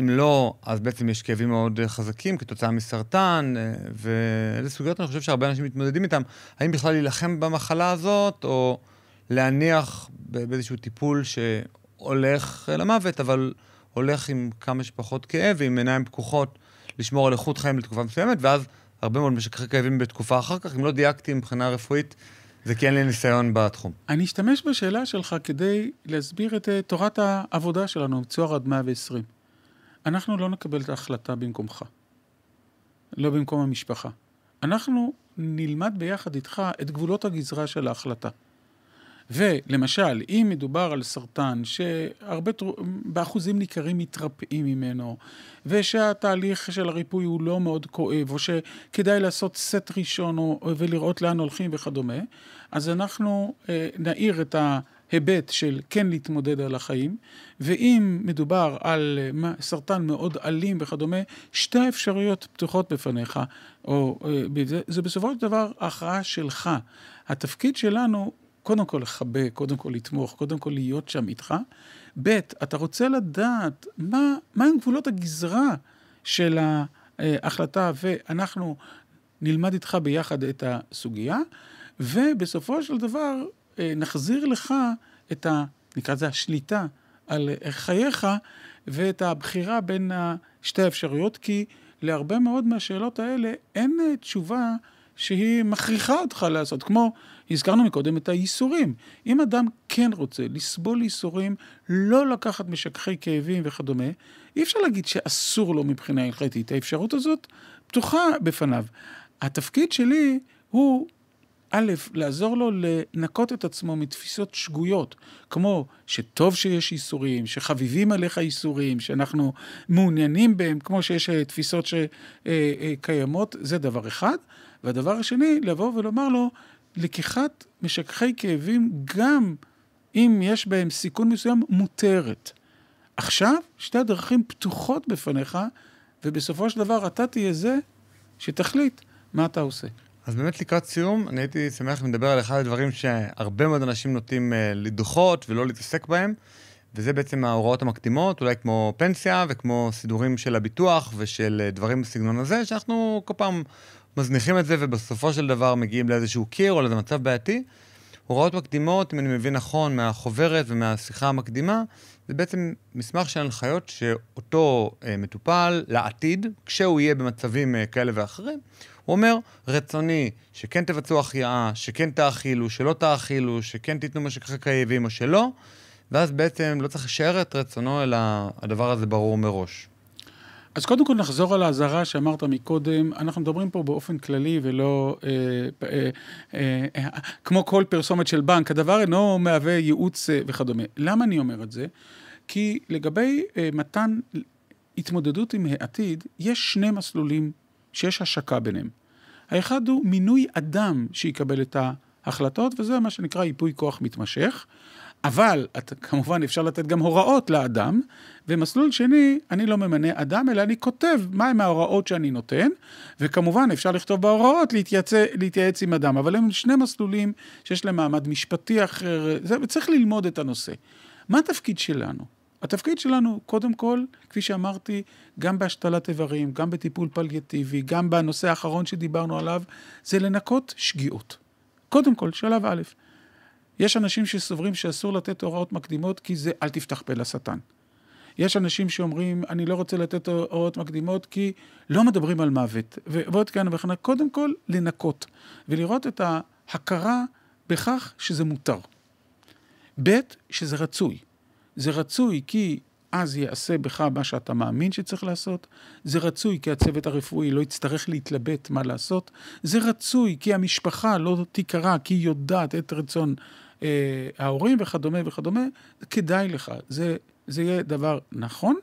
Speaker 1: אם לא, אז בעצם יש כאבים מאוד חזקים כתוצאה מסרטן, אה, ואיזה סוגיות אני חושב שהרבה אנשים מתמודדים איתם. האם בכלל להילחם במחלה הזאת, או להניח באיזשהו טיפול שהולך למוות, אבל הולך עם כמה שפחות כאב ועם עיניים פקוחות לשמור על איכות חיים לתקופה מסוימת, ואז הרבה מאוד משככי כאבים בתקופה אחר כך. אם לא דייקתי מבחינה רפואית, זה כי אין לי ניסיון בתחום.
Speaker 2: אני אשתמש בשאלה שלך כדי להסביר את אה, תורת העבודה שלנו, צוהר עד 120. אנחנו לא נקבל את ההחלטה במקומך, לא במקום המשפחה. אנחנו נלמד ביחד איתך את גבולות הגזרה של ההחלטה. ולמשל, אם מדובר על סרטן שהרבה, באחוזים ניכרים מתרפאים ממנו, ושהתהליך של הריפוי הוא לא מאוד כואב, או שכדאי לעשות סט ראשון ולראות לאן הולכים וכדומה, אז אנחנו אה, נעיר את ה... היבט של כן להתמודד על החיים, ואם מדובר על אה, סרטן מאוד אלים וכדומה, שתי האפשרויות פתוחות בפניך, או אה, זה בסופו של דבר ההכרעה שלך. התפקיד שלנו, קודם כל לחבק, קודם כל לתמוך, קודם כל להיות שם איתך. ב', אתה רוצה לדעת מה, מה הם גבולות הגזרה של ההחלטה, ואנחנו נלמד איתך ביחד את הסוגיה, ובסופו של דבר, אה, נחזיר לך את ה... נקרא לזה השליטה על חייך ואת הבחירה בין שתי האפשרויות, כי להרבה מאוד מהשאלות האלה אין אה, תשובה שהיא מכריחה אותך לעשות, כמו הזכרנו מקודם את הייסורים. אם אדם כן רוצה לסבול ייסורים, לא לקחת משככי כאבים וכדומה, אי אפשר להגיד שאסור לו מבחינה הלכתית. האפשרות הזאת פתוחה בפניו. התפקיד שלי הוא א', לעזור לו לנקות את עצמו מתפיסות שגויות, כמו שטוב שיש איסורים, שחביבים עליך איסורים, שאנחנו מעוניינים בהם, כמו שיש אה, תפיסות שקיימות, זה דבר אחד. והדבר השני, לבוא ולומר לו, לקיחת משככי כאבים, גם אם יש בהם סיכון מסוים, מותרת. עכשיו, שתי הדרכים פתוחות בפניך, ובסופו של דבר אתה תהיה זה שתחליט מה אתה עושה.
Speaker 1: אז באמת לקראת סיום, אני הייתי שמח אם נדבר על אחד הדברים שהרבה מאוד אנשים נוטים uh, לדחות ולא להתעסק בהם, וזה בעצם ההוראות המקדימות, אולי כמו פנסיה וכמו סידורים של הביטוח ושל uh, דברים בסגנון הזה, שאנחנו כל פעם מזניחים את זה ובסופו של דבר מגיעים לאיזשהו קיר או לאיזה מצב בעייתי. הוראות מקדימות, אם אני מבין נכון, מהחוברת ומהשיחה המקדימה, זה בעצם מסמך של הנחיות שאותו uh, מטופל לעתיד, כשהוא יהיה במצבים כאלה ואחרים, הוא אומר, רצוני שכן תבצעו החייאה, שכן תאכילו, שלא תאכילו, שכן תיתנו משככי כאבים או שלא, ואז בעצם לא צריך לשער את רצונו, אלא הדבר הזה ברור מראש.
Speaker 2: אז קודם כל נחזור על האזהרה שאמרת מקודם, אנחנו מדברים פה באופן כללי ולא אה, אה, אה, אה, כמו כל פרסומת של בנק, הדבר אינו מהווה ייעוץ אה, וכדומה. למה אני אומר את זה? כי לגבי אה, מתן התמודדות עם העתיד, יש שני מסלולים שיש השקה ביניהם. האחד הוא מינוי אדם שיקבל את ההחלטות, וזה מה שנקרא ייפוי כוח מתמשך. אבל את, כמובן אפשר לתת גם הוראות לאדם, ומסלול שני, אני לא ממנה אדם, אלא אני כותב מהם ההוראות שאני נותן, וכמובן אפשר לכתוב בהוראות להתייעץ, להתייעץ עם אדם, אבל הם שני מסלולים שיש להם מעמד משפטי אחר, זה, וצריך ללמוד את הנושא. מה התפקיד שלנו? התפקיד שלנו, קודם כל, כפי שאמרתי, גם בהשתלת איברים, גם בטיפול פלייטיבי, גם בנושא האחרון שדיברנו עליו, זה לנקות שגיאות. קודם כל, שלב א', יש אנשים שסוברים שאסור לתת הוראות מקדימות כי זה אל תפתח פה לשטן. יש אנשים שאומרים, אני לא רוצה לתת הוראות מקדימות כי לא מדברים על מוות. ועוד כאן וכן, קודם כל, לנקות, ולראות את ההכרה בכך שזה מותר. ב', שזה רצוי. זה רצוי כי אז יעשה בך מה שאתה מאמין שצריך לעשות, זה רצוי כי הצוות הרפואי לא יצטרך להתלבט מה לעשות, זה רצוי כי המשפחה לא תיקרא, כי היא יודעת את רצון אה, ההורים וכדומה וכדומה, כדאי לך, זה, זה יהיה דבר נכון.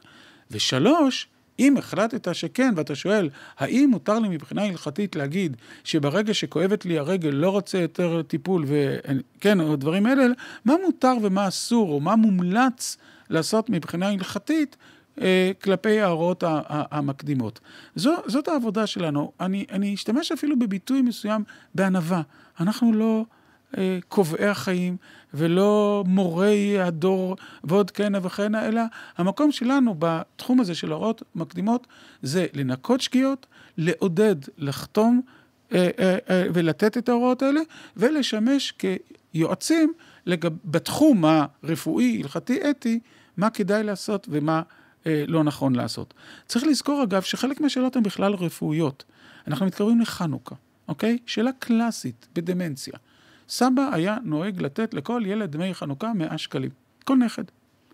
Speaker 2: ושלוש, אם החלטת שכן, ואתה שואל, האם מותר לי מבחינה הלכתית להגיד שברגע שכואבת לי הרגל לא רוצה יותר טיפול, וכן, או דברים אלה, מה מותר ומה אסור, או מה מומלץ לעשות מבחינה הלכתית אה, כלפי ההוראות המקדימות. זו, זאת העבודה שלנו. אני, אני אשתמש אפילו בביטוי מסוים בענווה. אנחנו לא קובעי החיים ולא מורי הדור ועוד כהנה וכהנה, אלא המקום שלנו בתחום הזה של הוראות מקדימות זה לנקות שגיאות, לעודד, לחתום אה, אה, אה, ולתת את ההוראות האלה, ולשמש כיועצים לגב, בתחום הרפואי, הלכתי, אתי, מה כדאי לעשות ומה אה, לא נכון לעשות. צריך לזכור אגב שחלק מהשאלות הן בכלל רפואיות. אנחנו מתקרבים לחנוכה, אוקיי? שאלה קלאסית בדמנציה. סבא היה נוהג לתת לכל ילד דמי חנוכה 100 שקלים. כל נכד,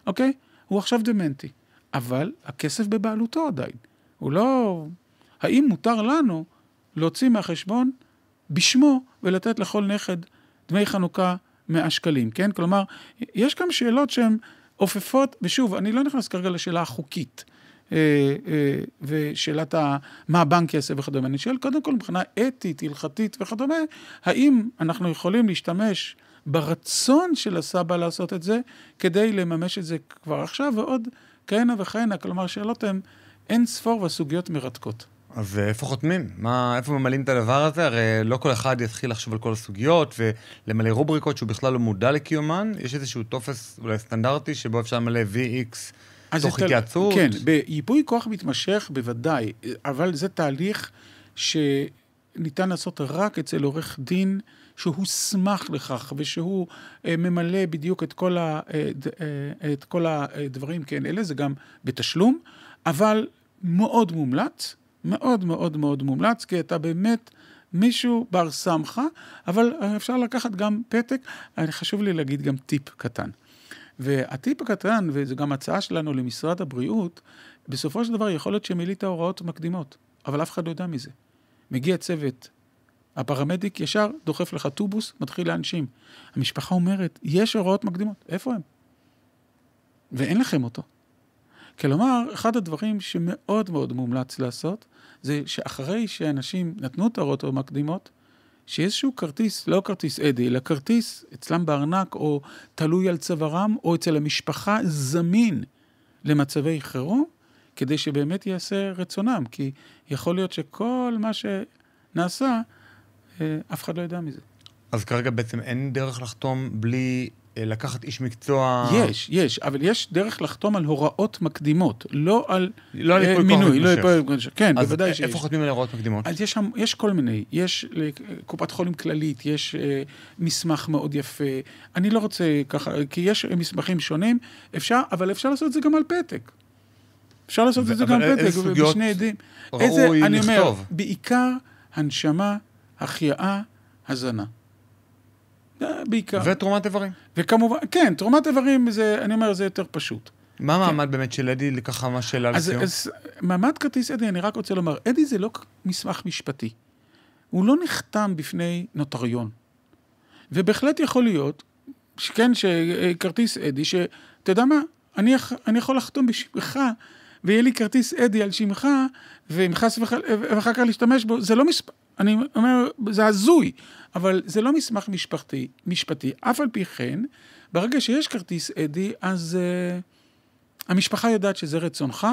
Speaker 2: אוקיי? הוא עכשיו דמנטי. אבל הכסף בבעלותו עדיין. הוא לא... האם מותר לנו להוציא מהחשבון בשמו ולתת לכל נכד דמי חנוכה 100 שקלים, כן? כלומר, יש גם שאלות שהן עופפות, ושוב, אני לא נכנס כרגע לשאלה החוקית, ושאלת מה הבנק יעשה וכדומה. אני שואל קודם כל מבחינה אתית, הלכתית וכדומה, האם אנחנו יכולים להשתמש ברצון של הסבא לעשות את זה, כדי לממש את זה כבר עכשיו, ועוד כהנה וכהנה, כלומר, שאלות הן אין ספור והסוגיות מרתקות.
Speaker 1: אז איפה חותמים? מה, איפה ממלאים את הדבר הזה? הרי לא כל אחד יתחיל לחשוב על כל הסוגיות ולמלא רובריקות שהוא בכלל לא מודע לקיומן. יש איזשהו טופס אולי סטנדרטי שבו אפשר למלא VX תוך התייעצות.
Speaker 2: כן, בייפוי כוח מתמשך בוודאי, אבל זה תהליך שניתן לעשות רק אצל עורך דין שהוסמך לכך ושהוא אה, ממלא בדיוק את כל, ה, אה, אה, את כל הדברים, כן, אלה זה גם בתשלום, אבל מאוד מומלץ. מאוד מאוד מאוד מומלץ, כי אתה באמת מישהו בר סמכה, אבל אפשר לקחת גם פתק, חשוב לי להגיד גם טיפ קטן. והטיפ הקטן, וזו גם הצעה שלנו למשרד הבריאות, בסופו של דבר יכול להיות שמילאת הוראות מקדימות, אבל אף אחד לא יודע מזה. מגיע צוות, הפרמדיק ישר דוחף לך טובוס, מתחיל להנשים. המשפחה אומרת, יש הוראות מקדימות, איפה הם? ואין לכם אותו. כלומר, אחד הדברים שמאוד מאוד מומלץ לעשות, זה שאחרי שאנשים נתנו את ההוראות המקדימות, שאיזשהו כרטיס, לא כרטיס אדי, אלא כרטיס אצלם בארנק, או תלוי על צווארם, או אצל המשפחה, זמין למצבי חירום, כדי שבאמת יעשה רצונם. כי יכול להיות שכל מה שנעשה, אה, אף אחד לא יודע מזה.
Speaker 1: אז כרגע בעצם אין דרך לחתום בלי לקחת איש מקצוע...
Speaker 2: יש, יש, אבל יש דרך לחתום על הוראות מקדימות, לא על לא אה, מינוי, לא על מתמשך. כן, בוודאי
Speaker 1: שיש. אז איפה חותמים על הוראות מקדימות?
Speaker 2: אז יש, יש כל מיני, יש לקופת חולים כללית, יש אה, מסמך מאוד יפה, אני לא רוצה ככה, כי יש מסמכים שונים, אפשר, אבל אפשר לעשות את זה גם על פתק. אפשר לעשות את זה גם על פתק, בשני עדים.
Speaker 1: ראוי לכתוב. אני אומר,
Speaker 2: בעיקר הנשמה, החייאה, הזנה. בעיקר.
Speaker 1: ותרומת איברים.
Speaker 2: וכמובן, כן, תרומת איברים זה, אני אומר, זה יותר פשוט.
Speaker 1: מה כן. המעמד באמת של אדי, לככה מה שאלה לסיום?
Speaker 2: אז מעמד כרטיס אדי, אני רק רוצה לומר, אדי זה לא מסמך משפטי. הוא לא נחתם בפני נוטריון. ובהחלט יכול להיות, כן, שכרטיס אדי, שאתה יודע מה, אני, אני יכול לחתום בשמך, ויהיה לי כרטיס אדי על שמך, ואם חס וחלילה, ואחר כך להשתמש בו, זה לא מספר, אני אומר, זה הזוי, אבל זה לא מסמך משפטי. משפטי. אף על פי כן, ברגע שיש כרטיס אדי, אז uh, המשפחה יודעת שזה רצונך,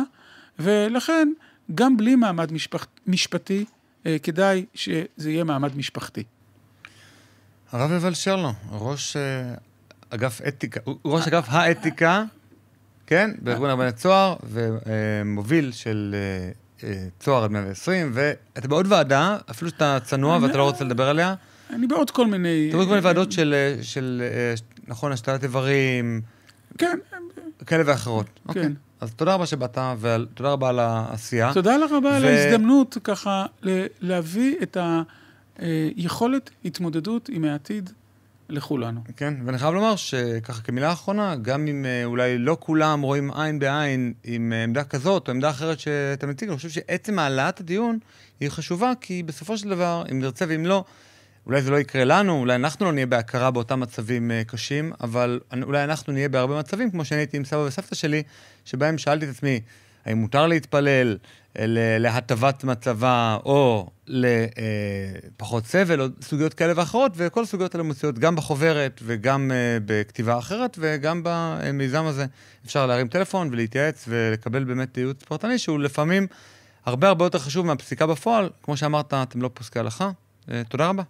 Speaker 2: ולכן, גם בלי מעמד משפח, משפטי, uh, כדאי שזה יהיה מעמד משפחתי.
Speaker 1: הרב יובל שרלו, ראש uh, אגף אתיקה, ראש אגף האתיקה, כן, בארגון רבני צוהר, ומוביל של צוהר עד 120, ואתה בעוד ועדה, אפילו שאתה צנוע ואתה לא רוצה לדבר עליה.
Speaker 2: אני בעוד כל מיני...
Speaker 1: אתה בעוד כל מיני ועדות של, נכון, השתלת איברים.
Speaker 2: כן.
Speaker 1: כאלה ואחרות.
Speaker 2: כן.
Speaker 1: אוקיי. אז תודה רבה שבאת, ותודה רבה על העשייה.
Speaker 2: תודה לך רבה על ההזדמנות ככה להביא את היכולת התמודדות עם העתיד לכולנו.
Speaker 1: כן, ואני חייב לומר שככה כמילה אחרונה, גם אם אולי לא כולם רואים עין בעין עם עמדה כזאת או עמדה אחרת שאתה מציג, אני חושב שעצם העלאת הדיון היא חשובה, כי בסופו של דבר, אם נרצה ואם לא, אולי זה לא יקרה לנו, אולי אנחנו לא נהיה בהכרה באותם מצבים קשים, אבל אולי אנחנו נהיה בהרבה מצבים, כמו שאני הייתי עם סבא וסבתא שלי, שבהם שאלתי את עצמי, האם מותר להתפלל להטבת מצבה או לפחות סבל או סוגיות כאלה ואחרות, וכל הסוגיות האלה מוציאות גם בחוברת וגם בכתיבה אחרת וגם במיזם הזה. אפשר להרים טלפון ולהתייעץ ולקבל באמת ייעוץ פרטני שהוא לפעמים הרבה הרבה יותר חשוב מהפסיקה בפועל. כמו שאמרת, אתם לא פוסקי הלכה. תודה רבה.